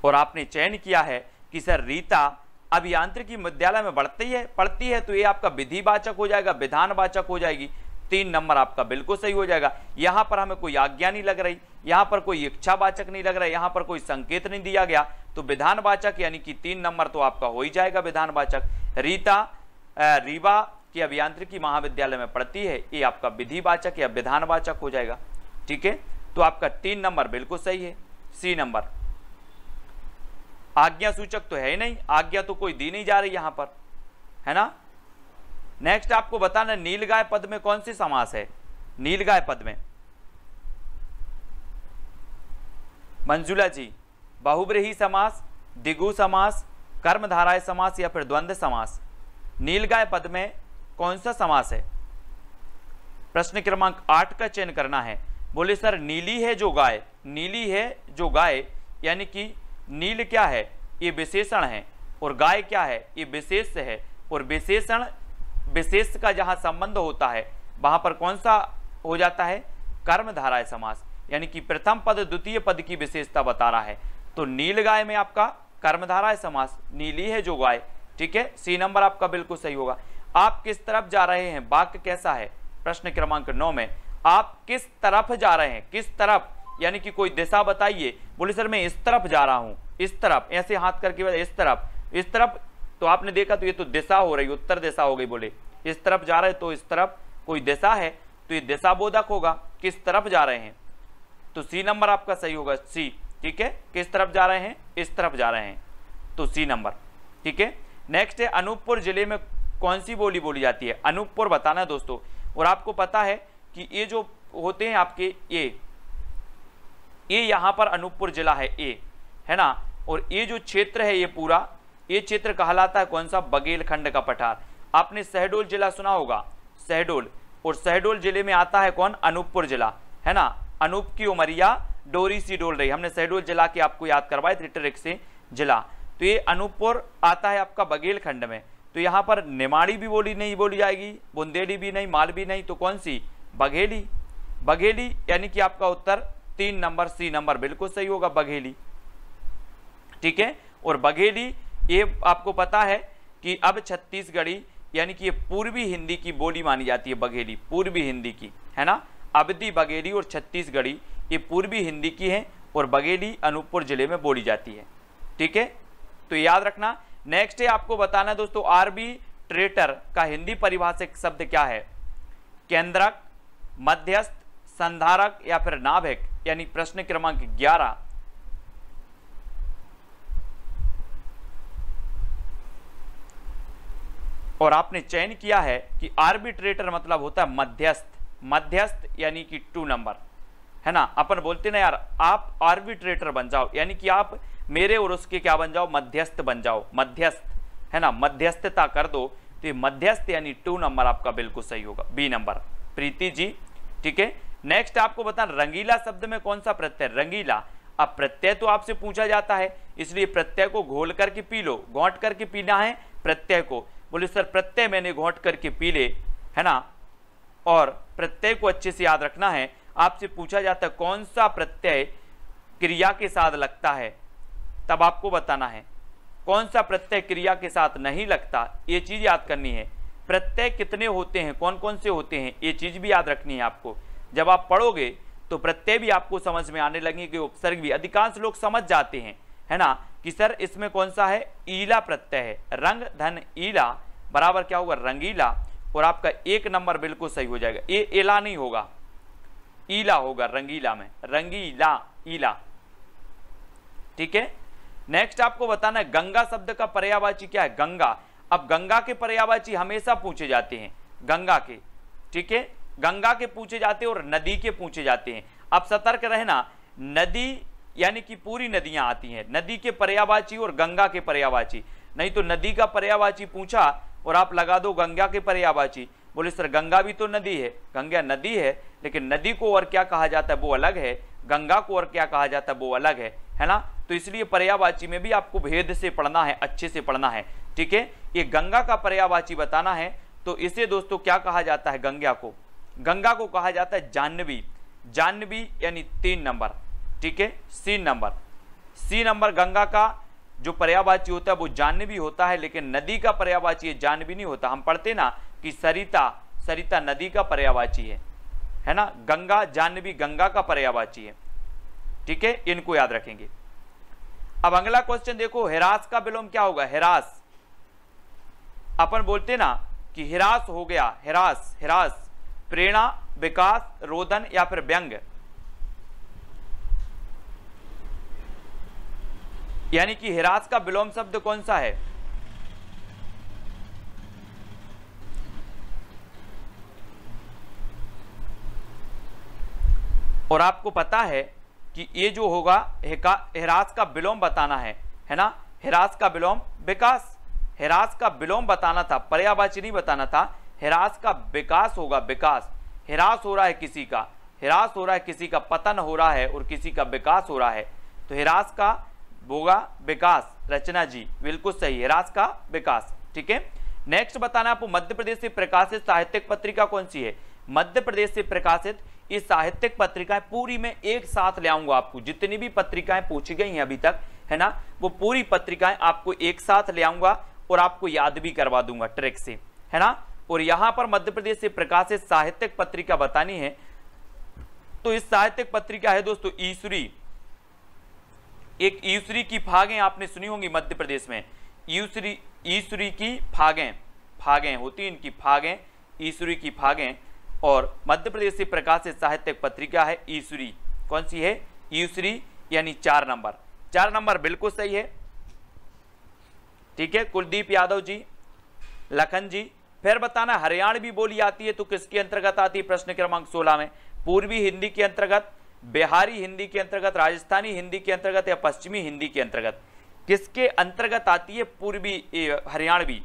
और आपने चयन किया है कि, सर, रीता अभियांत्रिकी विद्यालय में बढ़ती है, पढ़ती है तो ये आपका विधिवाचक हो जाएगा, विधानवाचक हो जाएगी। तीन नंबर आपका बिल्कुल सही हो जाएगा। यहाँ पर हमें कोई आज्ञा नहीं लग रही, यहाँ पर कोई इच्छावाचक नहीं लग रहा है यहाँ पर कोई संकेत नहीं दिया गया। तो विधानवाचक यानी कि तीन नंबर तो आपका हो ही जाएगा विधानवाचक। रीता रीवा की अभियांत्रिकी महाविद्यालय में पढ़ती है, ये आपका विधिवाचक या विधानवाचक हो जाएगा। ठीक है? तो आपका तीन नंबर बिल्कुल सही है। C number. आज्ञा सूचक तो है ही नहीं, आज्ञा तो कोई दी नहीं जा रही यहाँ पर। है ना? नेक्स्ट आपको बताना नीलगाय पद में कौन सी समास है? नीलगाय पद में। मंजुला जी बहुब्रीही समास, दिगु समास, कर्मधाराय समास या फिर द्वंद्व समास? नीलगाय पद में कौन सा समास है? प्रश्न क्रमांक आठ का चयन करना है। बोले, सर, नीली है जो गाय? नीली है जो गाय? यानी कि नील क्या है? ये विशेषण है। और गाय क्या है? ये विशेष है। और विशेषण विशेष का जहाँ संबंध होता है, वहाँ पर कौन सा हो जाता है? कर्मधाराय समास। यानी कि प्रथम पद द्वितीय पद की विशेषता बता रहा है। तो नील गाय में आपका कर्मधाराय समास। नीली है जो गाय। ठीक है? सी नंबर आपका बिल्कुल सही होगा। आप किस तरफ़ जा रहे हैं? वाक्य कैसा है? प्रश्न क्रमांक नौ में। आप किस तरफ़ जा रहे हैं? किस तरफ़? यानी कि कोई दिशा बताइए। बोले, सर, मैं इस तरफ़ जा रहा हूँ। इस तरफ़। ऐसे हाथ करके इस तरफ़। इस तरफ़ तो आपने देखा तो ये तो दिशा हो रही, उत्तर दिशा हो गई बोले। इस तरफ़ जा रहे तो इस तरफ़ कोई दिशा है तो ये दिशा बोधक होगा, किस तरफ़ जा रहे हैं? तो सी नंबर आपका सही होगा, सी, ठीक है? किस तरफ़ जा रहे हैं? इस तरफ़ जा रहे हैं तो सी नंबर, ठीक है? नेक्स्ट है, अनूपपुर ज़िले में कौन सी बोली बोली जाती है? अनूपपुर, बताना दोस्तों। और आपको पता है कि ये जो होते हैं आपके ये ये यहाँ पर अनूपपुर जिला है ए, है ना? और ये जो क्षेत्र है ये पूरा ये क्षेत्र कहलाता है कौन सा? बगेल खंड का पठार। आपने शहडोल जिला सुना होगा। शहडोल और शहडोल ज़िले में आता है कौन? अनूपपुर जिला। है ना? अनूप की उमरिया डोरी सी डोल रही। हमने शहडोल जिला की आपको याद करवाए थे ट्रिक से जिला। तो ये अनूपपुर आता है आपका बगेल खंड में। तो यहाँ पर निमाड़ी भी बोली नहीं बोली जाएगी, बुंदेली भी नहीं माल भी नहीं तो कौन सी? बघेली। बघेली यानी कि आपका उत्तर तीन नंबर, सी नंबर। बिल्कुल सही होगा बघेली। ठीक है? और बघेली ये आपको पता है कि अब छत्तीसगढ़ी, यानी कि ये पूर्वी हिंदी की बोली मानी जाती है बघेली, पूर्वी हिंदी की, है ना? अवधि बघेली और छत्तीसगढ़ी ये पूर्वी हिंदी की है और बघेली अनूपपुर ज़िले में बोली जाती है। ठीक है? तो याद रखना नेक्स्ट है आपको बताना दोस्तों, आरबी ट्रेटर का हिंदी परिभाषिक शब्द क्या है? केंद्रक, मध्यस्थ, संधारक या फिर नाभिक, यानी प्रश्न क्रमांक 11 और आपने चयन किया है कि आर्बिट्रेटर मतलब होता है मध्यस्थ। मध्यस्थ यानी कि टू नंबर है ना? अपन बोलते ना यार, आप आर्बिट्रेटर बन जाओ। यानी कि आप मेरे और उसके क्या बन जाओ? मध्यस्थ बन जाओ। मध्यस्थ। है ना? मध्यस्थता कर दो। तो ये मध्यस्थ यानी टू नंबर आपका बिल्कुल सही होगा। बी नंबर प्रीति जी, ठीक है? नेक्स्ट आपको बता रंगीला शब्द में कौन सा प्रत्यय? रंगीला। अब प्रत्यय तो आपसे पूछा जाता है, इसलिए प्रत्यय को घोल करके पी लो। घोट करके पीना है, प्रत्यय को। बोले, सर, प्रत्यय मैंने घोट करके पी ले, है ना? और प्रत्यय को अच्छे से याद रखना है। आपसे पूछा जाता है कौन सा प्रत्यय क्रिया के साथ लगता है, तब आपको बताना है। कौन सा प्रत्यय क्रिया के साथ नहीं लगता, ये चीज़ याद करनी है। प्रत्यय कितने होते हैं कौन कौन से होते हैं, ये चीज़ भी याद रखनी है आपको। जब आप पढ़ोगे तो प्रत्यय भी आपको समझ में आने लगेंगे, उपसर्ग भी। अधिकांश लोग समझ जाते हैं, है ना? कि सर इसमें कौन सा है? ईला प्रत्यय है। रंग धन ईला बराबर क्या होगा? रंगीला। और आपका एक नंबर बिल्कुल सही हो जाएगा। ये एला नहीं होगा। ईला होगा रंगीला में। रंगीला, ईला। ठीक है? नेक्स्ट आपको बताना है, गंगा शब्द का पर्यावाची क्या है? गंगा। अब गंगा के पर्यावाची हमेशा पूछे जाते हैं। गंगा के। ठीक है? गंगा के पूछे जाते हैं और नदी के पूछे जाते हैं। अब सतर्क रहना। नदी यानी कि पूरी नदियाँ आती हैं। नदी के पर्यावाची और गंगा के पर्यावाची। नहीं तो नदी का पर्यावाची पूछा और आप लगा दो गंगा के पर्यावाची। बोले, सर, गंगा भी तो नदी है। गंगा नदी है, लेकिन नदी को और क्या कहा जाता है? वो अलग है। गंगा को और क्या कहा जाता है? वो अलग है। है ना? तो इसलिए पर्यावाची में भी आपको भेद से पढ़ना है, अच्छे से पढ़ना है। ठीक है? ये गंगा का पर्यावाची बताना है तो इसे दोस्तों क्या कहा जाता है? गंगा को। गंगा को कहा जाता है जानवी। जानवी यानी तीन नंबर। ठीक है? C number C number Ganga का जो पर्यावाची होता है, वो जानवी होता है, लेकिन नदी का पर्यावाची जानवी नहीं होता। हम पढ़ते ना कि सरिता सरिता नदी का पर्यावाची है। है ना? गंगा जानवी गंगा का पर्यावाची है। ठीक है? इनको याद रखेंगे। अब अगला क्वेश्चन देखो, हिरास का विलोम क्या होगा? हिरास। अपन बोलते ना कि हिरास हो गया, हिरास हिरास। प्रेरणा, विकास, रोदन या फिर व्यंग। यानी कि हिरास का विलोम शब्द कौन सा है? और आपको पता है कि ये जो होगा हिरास का विलोम बताना है है ना? हिरास का विलोम विकास, हिरास का विलोम बताना था पर्यावाची नहीं बताना था, हिरास का विकास होगा, विकास। हिरास हो रहा है किसी का, हिरास हो रहा है किसी का पतन हो रहा है और किसी का विकास हो रहा है। तो हिरास का होगा विकास, रचना जी, बिल्कुल सही हिरास का विकास, ठीक है? नेक्स्ट बताना आपको, मध्य प्रदेश से प्रकाशित साहित्यिक पत्रिका कौन सी है? मध्य प्रदेश से प्रकाशित ये साहित्यिक पत्रिकाएँ पूरी में एक साथ ले आऊँगा आपको, जितनी भी पत्रिकाएँ पूछी गई हैं अभी तक, है ना? वो पूरी पत्रिकाएँ आपको एक साथ ले आऊँगा और आपको याद भी करवा दूँगा ट्रिक से, है ना? और यहाँ पर मध्य प्रदेश से प्रकाशित साहित्यिक पत्रिका बतानी है तो इस साहित्यिक पत्रिका है दोस्तों ईश्वरी एक ईश्वरी की फागें आपने सुनी होंगी मध्य प्रदेश में। ईश्वरी ईश्वरी की फागें फागें होती इनकी फागें ईश्वरी की फागें और मध्य प्रदेश से प्रकाशित साहित्यिक पत्रिका है? ईश्वरी कौन सी है? ईश्वरी यानी चार नंबर। चार नंबर बिल्कुल सही है। ठीक है, कुलदीप यादव जी, लखन जी, फिर बताना, हरियाणवी बोली आती है तो किसके अंतर्गत आती है? प्रश्न क्रमांक सोलह में। पूर्वी हिंदी के अंतर्गत बिहारी हिंदी के अंतर्गत, राजस्थानी हिंदी के अंतर्गत या पश्चिमी हिंदी के अंतर्गत, किसके अंतर्गत आती है पूर्वी हरियाणवी?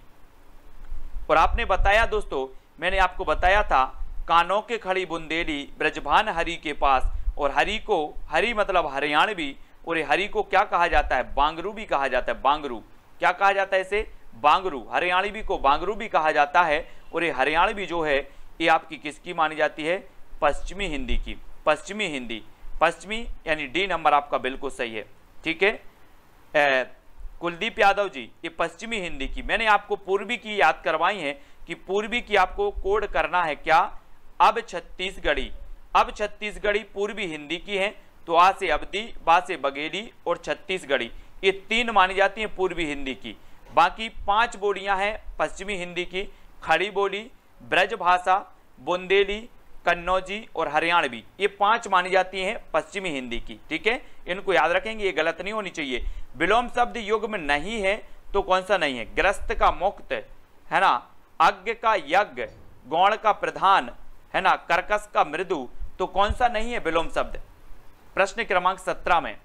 और आपने बताया दोस्तों, मैंने आपको बताया था, कानों के खड़ी बुंदेली, ब्रजभान हरि के पास, और हरि को, हरि मतलब हरियाणवी, और हरि को क्या कहा जाता है? बांगरू भी कहा जाता है, बांगरू। क्या कहा जाता है इसे? बांगरू। हरियाणवी को बांगरू भी कहा जाता है, और ये हरियाणवी जो है, ये आपकी किसकी मानी जाती है? पश्चिमी हिंदी की। पश्चिमी हिंदी, पश्चिमी यानी डी नंबर आपका बिल्कुल सही है, ठीक है? कुलदीप यादव जी, ये पश्चिमी हिंदी की, मैंने आपको पूर्वी की याद करवाई है कि पूर्वी की आपको कोड करना है क्या? अब छत्तीसगढ़ी अब छत्तीसगढ़ी पूर्वी हिंदी की है तो आ से अवधि, बा से बघेली और छत्तीसगढ़ी, ये तीन मानी जाती हैं पूर्वी हिंदी की। बाकी पाँच बोलियाँ हैं पश्चिमी हिंदी की, खड़ी बोली, ब्रज भाषा, बुंदेली कन्नौजी और हरियाणवी, ये पाँच मानी जाती हैं पश्चिमी हिंदी की, ठीक है? इनको याद रखेंगे, ये गलत नहीं होनी चाहिए। विलोम शब्द युग में नहीं है तो कौन सा नहीं है? ग्रस्त का मुक्त, है ना? अज्ञ का यज्ञ, गौण का प्रधान, है ना? कर्कश का मृदु तो कौन सा नहीं है विलोम शब्द? प्रश्न क्रमांक सत्रह में।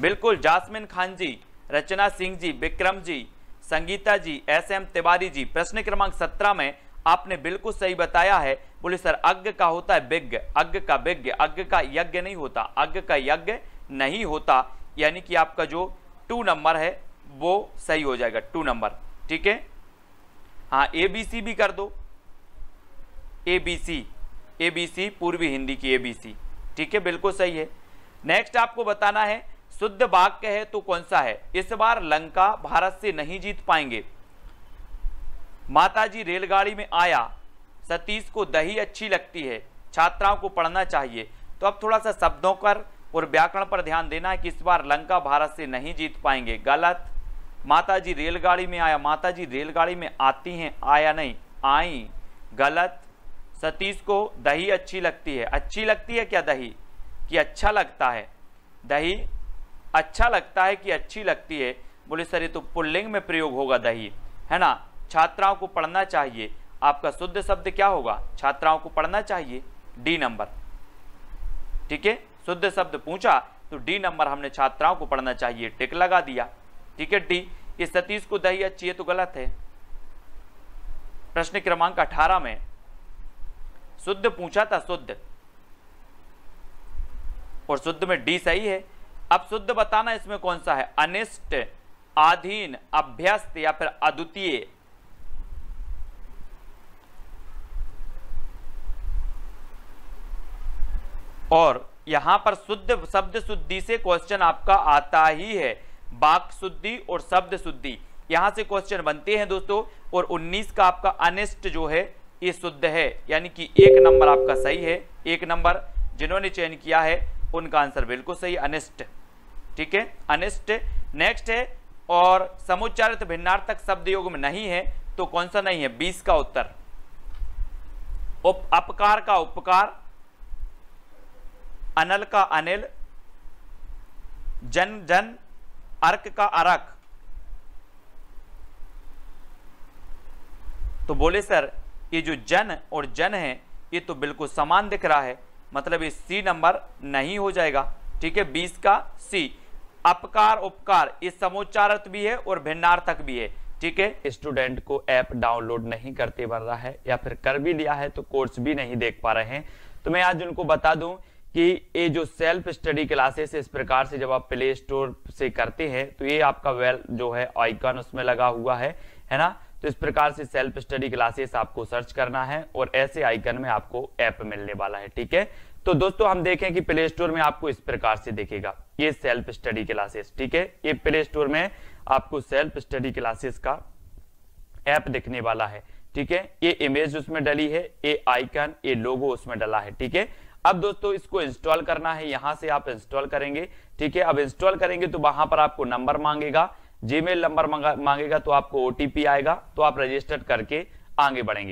बिल्कुल, जासमिन खान जी रचना सिंह जी, विक्रम जी, संगीता जी एस एम तिवारी जी, प्रश्न क्रमांक सत्रह में आपने बिल्कुल सही बताया है। बोले, सर, अज्ञ का होता है विज्ञ, अज्ञ का विज्ञ, अज्ञ का यज्ञ नहीं होता, अज्ञ का यज्ञ नहीं होता। यानी कि आपका जो टू नंबर है, वो सही हो जाएगा, टू नंबर। ठीक है? हाँ ए बी सी भी कर दो। A B C A B C पूर्वी हिंदी की ए बी सी ठीक है? बिल्कुल सही है। नेक्स्ट आपको बताना है शुद्ध वाक्य है तो कौन सा है? इस बार लंका भारत से नहीं जीत पाएँगे। माताजी रेलगाड़ी में आया, सतीश को दही अच्छी लगती है, छात्राओं को पढ़ना चाहिए। तो अब थोड़ा सा शब्दों पर और व्याकरण पर ध्यान देना है कि इस बार लंका भारत से नहीं जीत पाएँगे। गलत। माताजी रेलगाड़ी में आया, माताजी रेलगाड़ी में आती हैं, आया नहीं, आई। गलत। सतीश को दही अच्छी लगती है। अच्छी लगती है क्या दही? कि अच्छा लगता है। दही अच्छा लगता है कि अच्छी लगती है, बोले, सर, ये तो पुल्लिंग में प्रयोग होगा दही। है ना? छात्राओं को पढ़ना चाहिए। आपका शुद्ध शब्द क्या होगा? छात्राओं को पढ़ना चाहिए। D number. ठीक है? शुद्ध शब्द पूछा तो डी नंबर हमने छात्राओं को पढ़ना चाहिए। टिक लगा दिया। ठीक है, डी? इस सतीश को दही अच्छी है तो गलत है। प्रश्न क्रमांक अठारह में। शुद्ध पूछा था शुद्ध। और शुद्ध में डी सही है। अब शुद्ध बताना इसमें कौन सा है? अनिष्ट, आधीन, अभ्यस्त या फिर अद्वितीय? और यहाँ पर शुद्ध, शब्द शुद्धि से क्वेश्चन आपका आता ही है। वाक शुद्धि और शब्द शुद्धि। यहाँ से क्वेश्चन बनते हैं दोस्तों, और 19 का आपका अनिष्ट जो है, ये शुद्ध है। यानी कि एक नंबर आपका सही है। एक नंबर जिन्होंने चयन किया है, उनका आंसर बिल्कुल सही, अनिष्ट। ठीक है? अनिष्ट, नेक्स्ट है, और समुच्चारित भिन्नार्थक शब्द योग में नहीं है तो कौन सा नहीं है? बीस का उत्तर। उप, अपकार का उपकार, अनल का अनिल, जन जन, अर्क का अरक। तो बोले, सर, ये जो जन और जन है, ये तो बिल्कुल समान दिख रहा है। मतलब ये सी नंबर नहीं हो जाएगा। ठीक है? बीस का सी। अपकार, उपकार, ये समोच्चारत भी है और भिन्नार्थक भी है। ठीक है? स्टूडेंट को ऐप डाउनलोड नहीं करते बन रहा है या फिर कर भी लिया है तो कोर्स भी नहीं देख पा रहे हैं। तो मैं आज उनको बता दूँ कि ये जो सेल्फ स्टडी क्लासेस इस प्रकार से जब आप प्ले स्टोर से करते हैं तो ये आपका वेल जो है, आइकन उसमें लगा हुआ है है ना? तो इस प्रकार से सेल्फ स्टडी क्लासेस आपको सर्च करना है और ऐसे आइकन में आपको ऐप मिलने वाला है। ठीक है? तो दोस्तों, हम देखें कि प्ले स्टोर में आपको इस प्रकार से देखेगा। ये सेल्फ स्टडी क्लासेस ठीक है? ये प्ले स्टोर में आपको सेल्फ स्टडी क्लासेस का ऐप दिखने वाला है, ठीक है? ये इमेज उसमें डली है, ये आइकन ये लोगो उसमें डला है, ठीक है? अब दोस्तों, इसको इंस्टॉल करना है, यहाँ से आप इंस्टॉल करेंगे, ठीक है? अब इंस्टॉल करेंगे तो वहाँ पर आपको नंबर मांगेगा जीमेल नंबर मांगेगा तो आपको ओटीपी आएगा तो आप रजिस्टर करके आगे बढ़ेंगे।